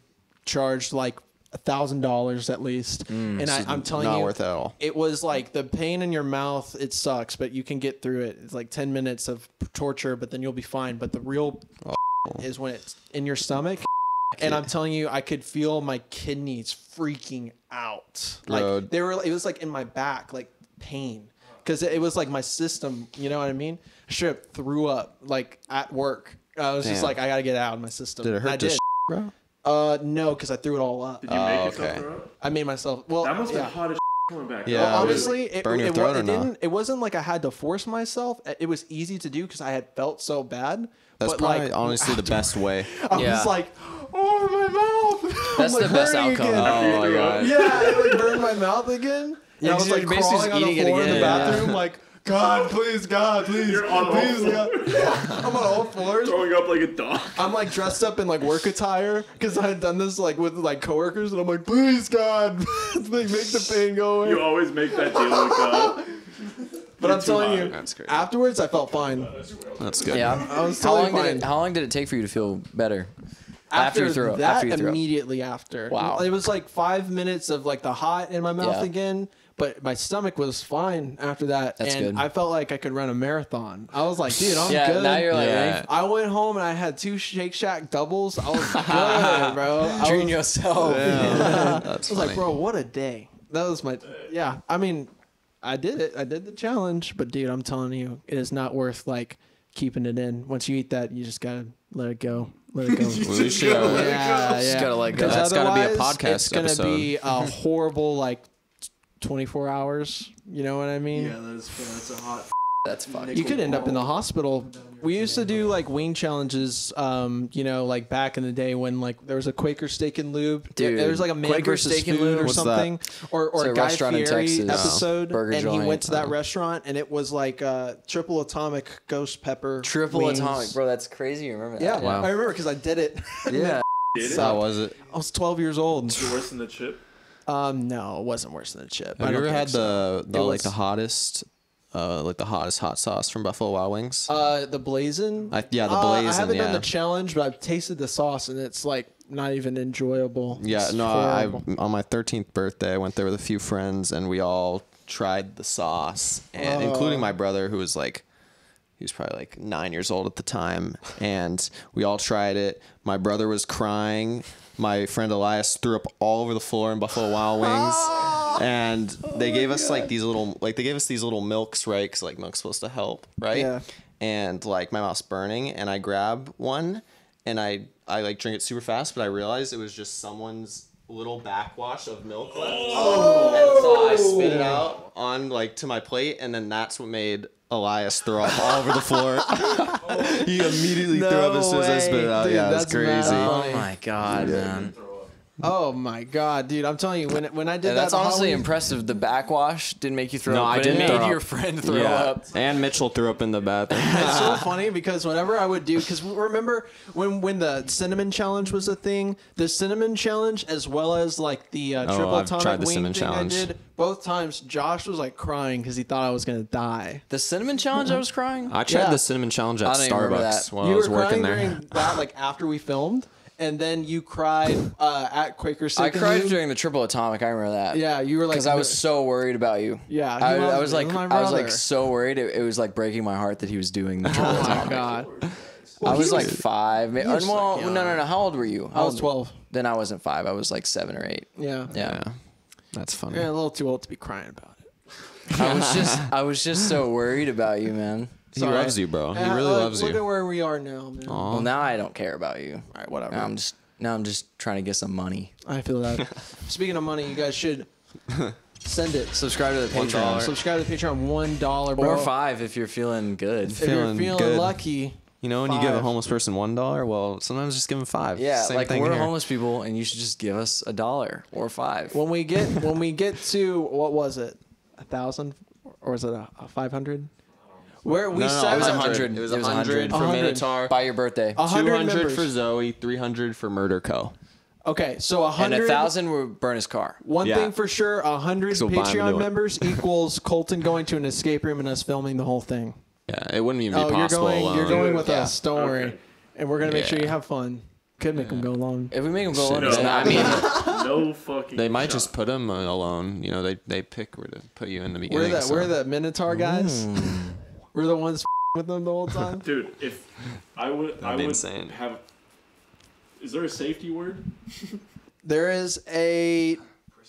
Speaker 1: charged like a thousand dollars at least.
Speaker 2: Mm,
Speaker 1: and I, I'm telling
Speaker 3: not
Speaker 1: you,
Speaker 3: worth it at all.
Speaker 1: it was like the pain in your mouth it sucks but you can get through it it's like 10 minutes of torture but then you'll be fine but the real
Speaker 3: Oh.
Speaker 1: is when it's in your stomach and i'm telling you i could feel my kidneys freaking out like
Speaker 3: Bro.
Speaker 1: they were it was like in my back like pain because it was like my system you know what i mean I should threw up like at work i was just
Speaker 3: Damn.
Speaker 1: like i gotta get it out of my system
Speaker 3: Did it
Speaker 1: And I
Speaker 3: hurt to
Speaker 1: did.
Speaker 3: sh- bro?
Speaker 1: uh no because i threw it all up
Speaker 4: Did you
Speaker 3: Oh,
Speaker 4: make yourself
Speaker 3: okay.
Speaker 4: throw up?
Speaker 1: i made myself well
Speaker 4: That must have
Speaker 1: yeah.
Speaker 4: been hot as coming back.
Speaker 3: Yeah,
Speaker 4: up.
Speaker 1: Well,
Speaker 3: would it
Speaker 1: honestly, it,
Speaker 3: burn your
Speaker 1: it,
Speaker 3: throat or
Speaker 1: it
Speaker 3: not?
Speaker 1: didn't. It wasn't like I had to force myself. It was easy to do because I had felt so bad.
Speaker 3: That's
Speaker 1: but
Speaker 3: probably
Speaker 1: like,
Speaker 3: honestly the best way.
Speaker 1: I
Speaker 2: Yeah.
Speaker 1: was like, oh my mouth.
Speaker 2: That's
Speaker 1: I'm,
Speaker 2: the best outcome.
Speaker 1: Again.
Speaker 3: Oh my god.
Speaker 1: Yeah, it like burned my mouth again.
Speaker 2: Yeah,
Speaker 1: And I was like crawling on the floor in the
Speaker 2: again, yeah.
Speaker 1: bathroom, like God, please, God, please,
Speaker 4: You're on all
Speaker 1: please,
Speaker 4: fours.
Speaker 1: God. I'm on all fours.
Speaker 4: Throwing up like a dog.
Speaker 1: I'm like dressed up in like work attire because I had done this like with like coworkers, and I'm like, please, God, like make the pain go away.
Speaker 4: You always make that deal with God.
Speaker 1: but I'm telling
Speaker 4: high.
Speaker 1: you,
Speaker 3: That's great.
Speaker 1: afterwards I felt fine.
Speaker 3: That's good.
Speaker 2: Yeah.
Speaker 1: I was
Speaker 2: how
Speaker 1: totally
Speaker 2: long did it How long did it take for you to feel better?
Speaker 1: After,
Speaker 2: you threw up.
Speaker 1: that,
Speaker 2: After you threw up.
Speaker 1: immediately after.
Speaker 2: Wow.
Speaker 1: It was like five minutes of like the hot in my mouth
Speaker 2: Yeah.
Speaker 1: again. But my stomach was fine after that,
Speaker 2: That's
Speaker 1: and
Speaker 2: good.
Speaker 1: I felt like I could run a marathon. I was like, dude, I'm
Speaker 2: yeah.
Speaker 1: good.
Speaker 2: Now you're like
Speaker 3: Yeah.
Speaker 1: I went home and I had two Shake Shack doubles. I was good, bro. I
Speaker 2: for- treating
Speaker 1: was,
Speaker 2: yourself.
Speaker 3: That's
Speaker 1: I was
Speaker 3: funny.
Speaker 1: like, bro, what a day. That was my, yeah. I mean, I did it. I did the challenge, but dude, I'm telling you, it is not worth like keeping it in. Once you eat that, you just gotta let it go. Let it go.
Speaker 3: Well, we should, uh,
Speaker 1: yeah,
Speaker 2: Just
Speaker 1: yeah.
Speaker 2: gotta let go.
Speaker 1: Because
Speaker 3: That's gotta be a
Speaker 1: otherwise,
Speaker 3: podcast
Speaker 1: It's gonna
Speaker 3: episode.
Speaker 1: be a horrible like 24 hours. You know what I mean?
Speaker 6: Yeah, that's that's a hot.
Speaker 2: That's fucked.
Speaker 1: You could end up in the hospital. We used to do like wing challenges, um, you know, like back in the day when like there was a Quaker Steak and Lube.
Speaker 2: Dude,
Speaker 1: there was like a man
Speaker 2: Quaker
Speaker 1: versus
Speaker 2: Steak and
Speaker 1: food
Speaker 2: Lube?
Speaker 1: or
Speaker 3: What's that?
Speaker 1: something, or or
Speaker 2: It's a
Speaker 1: a Guy
Speaker 2: restaurant in
Speaker 1: Fieri
Speaker 2: Texas.
Speaker 1: episode,
Speaker 2: Burger
Speaker 1: and he
Speaker 2: joint.
Speaker 1: went to that
Speaker 3: Oh.
Speaker 1: restaurant and it was like uh, triple atomic ghost pepper.
Speaker 2: Triple
Speaker 1: wings.
Speaker 2: atomic, bro. That's crazy. You remember that?
Speaker 1: Yeah,
Speaker 3: Wow.
Speaker 1: I remember because I did it.
Speaker 2: Yeah.
Speaker 4: Did it?
Speaker 3: How was it?
Speaker 1: I was 12 years old.
Speaker 4: Is it worse than the chip?
Speaker 1: Um, no, it wasn't worse than a chip. I
Speaker 3: Have you
Speaker 1: don't
Speaker 3: ever
Speaker 1: think
Speaker 3: had
Speaker 1: so.
Speaker 3: the, the
Speaker 1: It
Speaker 3: like
Speaker 1: was-
Speaker 3: the hottest, uh, like the hottest hot sauce from Buffalo Wild Wings?
Speaker 1: Uh, the blazing.
Speaker 3: I- yeah, the
Speaker 1: Uh, I haven't done the challenge, but I've tasted the sauce and it's like not even enjoyable.
Speaker 3: yeah,
Speaker 1: It's
Speaker 3: no, I on my 13th birthday, I went there with a few friends, and we all tried the sauce, and including my brother, who was like. He was probably like nine years old at the time, and we all tried it. My brother was crying. My friend Elias threw up all over the floor in Buffalo Wild Wings, and oh they gave us like these little, like they gave us these little milks, right? Because like milk's supposed to help, right?
Speaker 1: Yeah.
Speaker 3: And like my mouth's burning, and I grab one, and I I like drink it super fast, but I realized it was just someone's little backwash of milk left. And so I oh. spit it out on like to my plate, and then that's what made Elias throw up all over the floor. he immediately threw up as soon as I spit it out.
Speaker 1: dude,
Speaker 3: yeah, that's
Speaker 1: that's
Speaker 3: crazy.
Speaker 1: funny.
Speaker 2: Oh my god, man.
Speaker 1: Oh my god, dude! I'm telling you, when when I did
Speaker 2: Yeah,
Speaker 1: that,
Speaker 2: that's honestly
Speaker 1: Halloween-
Speaker 2: impressive. The backwash didn't make you throw
Speaker 3: No,
Speaker 2: up.
Speaker 3: I
Speaker 2: but
Speaker 3: didn't
Speaker 2: It
Speaker 3: throw
Speaker 2: made
Speaker 3: up.
Speaker 2: your friend throw
Speaker 3: yeah.
Speaker 2: up.
Speaker 3: And Mitchell threw up in the bathroom.
Speaker 1: It's so funny because whenever I would do, because remember when when the cinnamon challenge was a thing, the cinnamon challenge as well as like the uh,
Speaker 3: Oh,
Speaker 1: triple
Speaker 3: I've
Speaker 1: atomic
Speaker 3: tried the
Speaker 1: wing
Speaker 3: cinnamon
Speaker 1: thing
Speaker 3: challenge.
Speaker 1: I did, both times Josh was like crying because he thought I was gonna die.
Speaker 2: The cinnamon challenge, I was crying.
Speaker 3: I tried
Speaker 1: Yeah.
Speaker 3: the cinnamon challenge at
Speaker 2: I don't even remember
Speaker 3: Starbucks
Speaker 2: that.
Speaker 3: while
Speaker 1: you
Speaker 3: I was
Speaker 1: were
Speaker 3: working
Speaker 1: crying
Speaker 3: there.
Speaker 1: during that like after we filmed, and then you cried uh, at Quaker Steak
Speaker 2: I
Speaker 1: and
Speaker 2: cried during the triple atomic. I remember that.
Speaker 1: Yeah, you were like
Speaker 2: because I was so worried about you.
Speaker 1: Yeah, he
Speaker 2: I,
Speaker 1: loves
Speaker 2: I was like,
Speaker 1: my
Speaker 2: I was like so worried. It, it was like breaking my heart that he was doing the triple
Speaker 1: Oh my
Speaker 2: atomic.
Speaker 1: god.
Speaker 2: I
Speaker 1: he
Speaker 2: was like five. ma-
Speaker 1: was,
Speaker 2: well,
Speaker 1: like,
Speaker 2: no, no, no. How old were you?
Speaker 1: I was
Speaker 2: old-
Speaker 1: 12.
Speaker 2: Then I wasn't five. I was like seven or eight.
Speaker 1: Yeah.
Speaker 2: Yeah.
Speaker 3: Yeah, that's funny.
Speaker 1: Yeah, a little too old to be crying about it.
Speaker 2: I was just, I was just so worried about you, man.
Speaker 3: He
Speaker 1: Sorry.
Speaker 3: loves you, bro. He really
Speaker 1: look-
Speaker 3: loves
Speaker 1: Look
Speaker 3: you.
Speaker 1: at where we are now, man.
Speaker 2: Well, now I don't care about you.
Speaker 1: All right, whatever.
Speaker 2: Now I'm just, now I'm just trying to get some money.
Speaker 1: I feel that. Speaking of money, you guys should send it.
Speaker 2: Subscribe to the Patreon.
Speaker 3: dollar.
Speaker 1: Subscribe to the Patreon. One dollar, bro.
Speaker 2: Or five if you're feeling good.
Speaker 1: If you're
Speaker 3: Feeling
Speaker 1: feeling
Speaker 3: good.
Speaker 1: lucky.
Speaker 3: You know, when you give a
Speaker 1: Five.
Speaker 3: homeless person one dollar, well, sometimes just give them five.
Speaker 2: Yeah,
Speaker 3: Same
Speaker 2: like
Speaker 3: thing
Speaker 2: we're
Speaker 3: here.
Speaker 2: homeless people, and you should just give us a dollar or five.
Speaker 1: When we get when we get to what was it, a thousand, or was it a, a five hundred? Where we
Speaker 3: No, no,
Speaker 1: set
Speaker 2: it was a hundred.
Speaker 3: It was
Speaker 2: It was
Speaker 3: a
Speaker 2: a
Speaker 3: hundred
Speaker 2: hundred.
Speaker 3: for
Speaker 1: A hundred.
Speaker 3: Minotaur.
Speaker 2: by your birthday.
Speaker 1: A hundred
Speaker 3: 200
Speaker 1: members.
Speaker 3: for Zoe, 300 for Murder Co.
Speaker 1: Okay, so a
Speaker 2: and
Speaker 1: hundred.
Speaker 2: a thousand would burn his car.
Speaker 1: One
Speaker 3: Yeah.
Speaker 1: thing for sure, a hundred
Speaker 3: So buy 'em
Speaker 1: Patreon members equals Colton going to an escape room and us filming the whole thing.
Speaker 3: Yeah, it wouldn't even be
Speaker 1: Oh, you're going.
Speaker 3: alone.
Speaker 1: You're going with
Speaker 2: Yeah.
Speaker 1: us. Don't worry,
Speaker 4: Okay.
Speaker 1: and we're gonna make sure you have fun. Could make them go long.
Speaker 2: If we make them go
Speaker 3: Shit.
Speaker 2: on,
Speaker 4: No,
Speaker 2: it's.
Speaker 3: I mean,
Speaker 4: no fucking.
Speaker 3: they might
Speaker 4: shot.
Speaker 3: just put them alone. You know, they they pick where to put you in the beginning.
Speaker 1: We're
Speaker 3: beginning.
Speaker 1: the
Speaker 3: so.
Speaker 1: we're the Minotaur guys. Mm. We're the ones with them the whole time.
Speaker 4: Dude, if I would, I
Speaker 3: That'd be
Speaker 4: would
Speaker 3: insane.
Speaker 4: have. Is there a safety word?
Speaker 1: There is a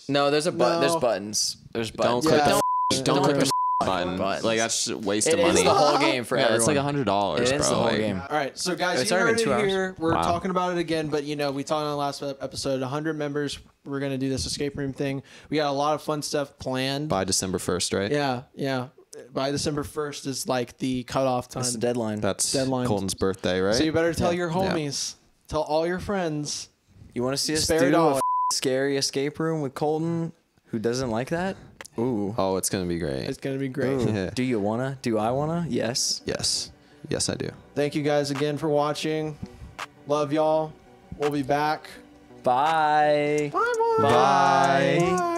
Speaker 2: no, there's a but.
Speaker 1: No.
Speaker 2: There's buttons. There's buttons.
Speaker 3: Don't click
Speaker 1: Yeah.
Speaker 3: the
Speaker 2: Don't,
Speaker 3: don't click
Speaker 2: push
Speaker 3: the button.
Speaker 2: buttons.
Speaker 3: Like that's just a waste
Speaker 2: It
Speaker 3: of
Speaker 2: is
Speaker 3: money.
Speaker 2: the whole game for
Speaker 3: yeah,
Speaker 2: everyone.
Speaker 3: it's like a hundred dollars,
Speaker 2: It is
Speaker 3: bro.
Speaker 2: the whole
Speaker 3: Like,
Speaker 2: game.
Speaker 1: All right, so guys,
Speaker 2: It's
Speaker 1: you heard
Speaker 2: been
Speaker 1: it here. We're
Speaker 3: Wow.
Speaker 1: talking about it again, but you know, we talked on the last episode. 100 members. We're gonna do this escape room thing. We got a lot of fun stuff planned.
Speaker 3: By December first, right?
Speaker 1: Yeah, yeah by December first is like the cutoff time.
Speaker 2: That's the deadline.
Speaker 3: That's
Speaker 1: deadline.
Speaker 3: Colton's birthday, right?
Speaker 1: So you better tell
Speaker 2: yeah.
Speaker 1: your homies, yeah. tell all your friends.
Speaker 2: You want to see us do a f- scary escape room with Colton, who doesn't like that? Ooh.
Speaker 3: Oh, it's gonna be great.
Speaker 1: It's gonna be great.
Speaker 3: Yeah.
Speaker 2: Do you wanna? Do I wanna? Yes.
Speaker 3: Yes. Yes, I do.
Speaker 1: Thank you guys again for watching. Love y'all. We'll be back. Bye.
Speaker 2: Bye.
Speaker 1: Bye.
Speaker 3: Bye.
Speaker 1: Bye.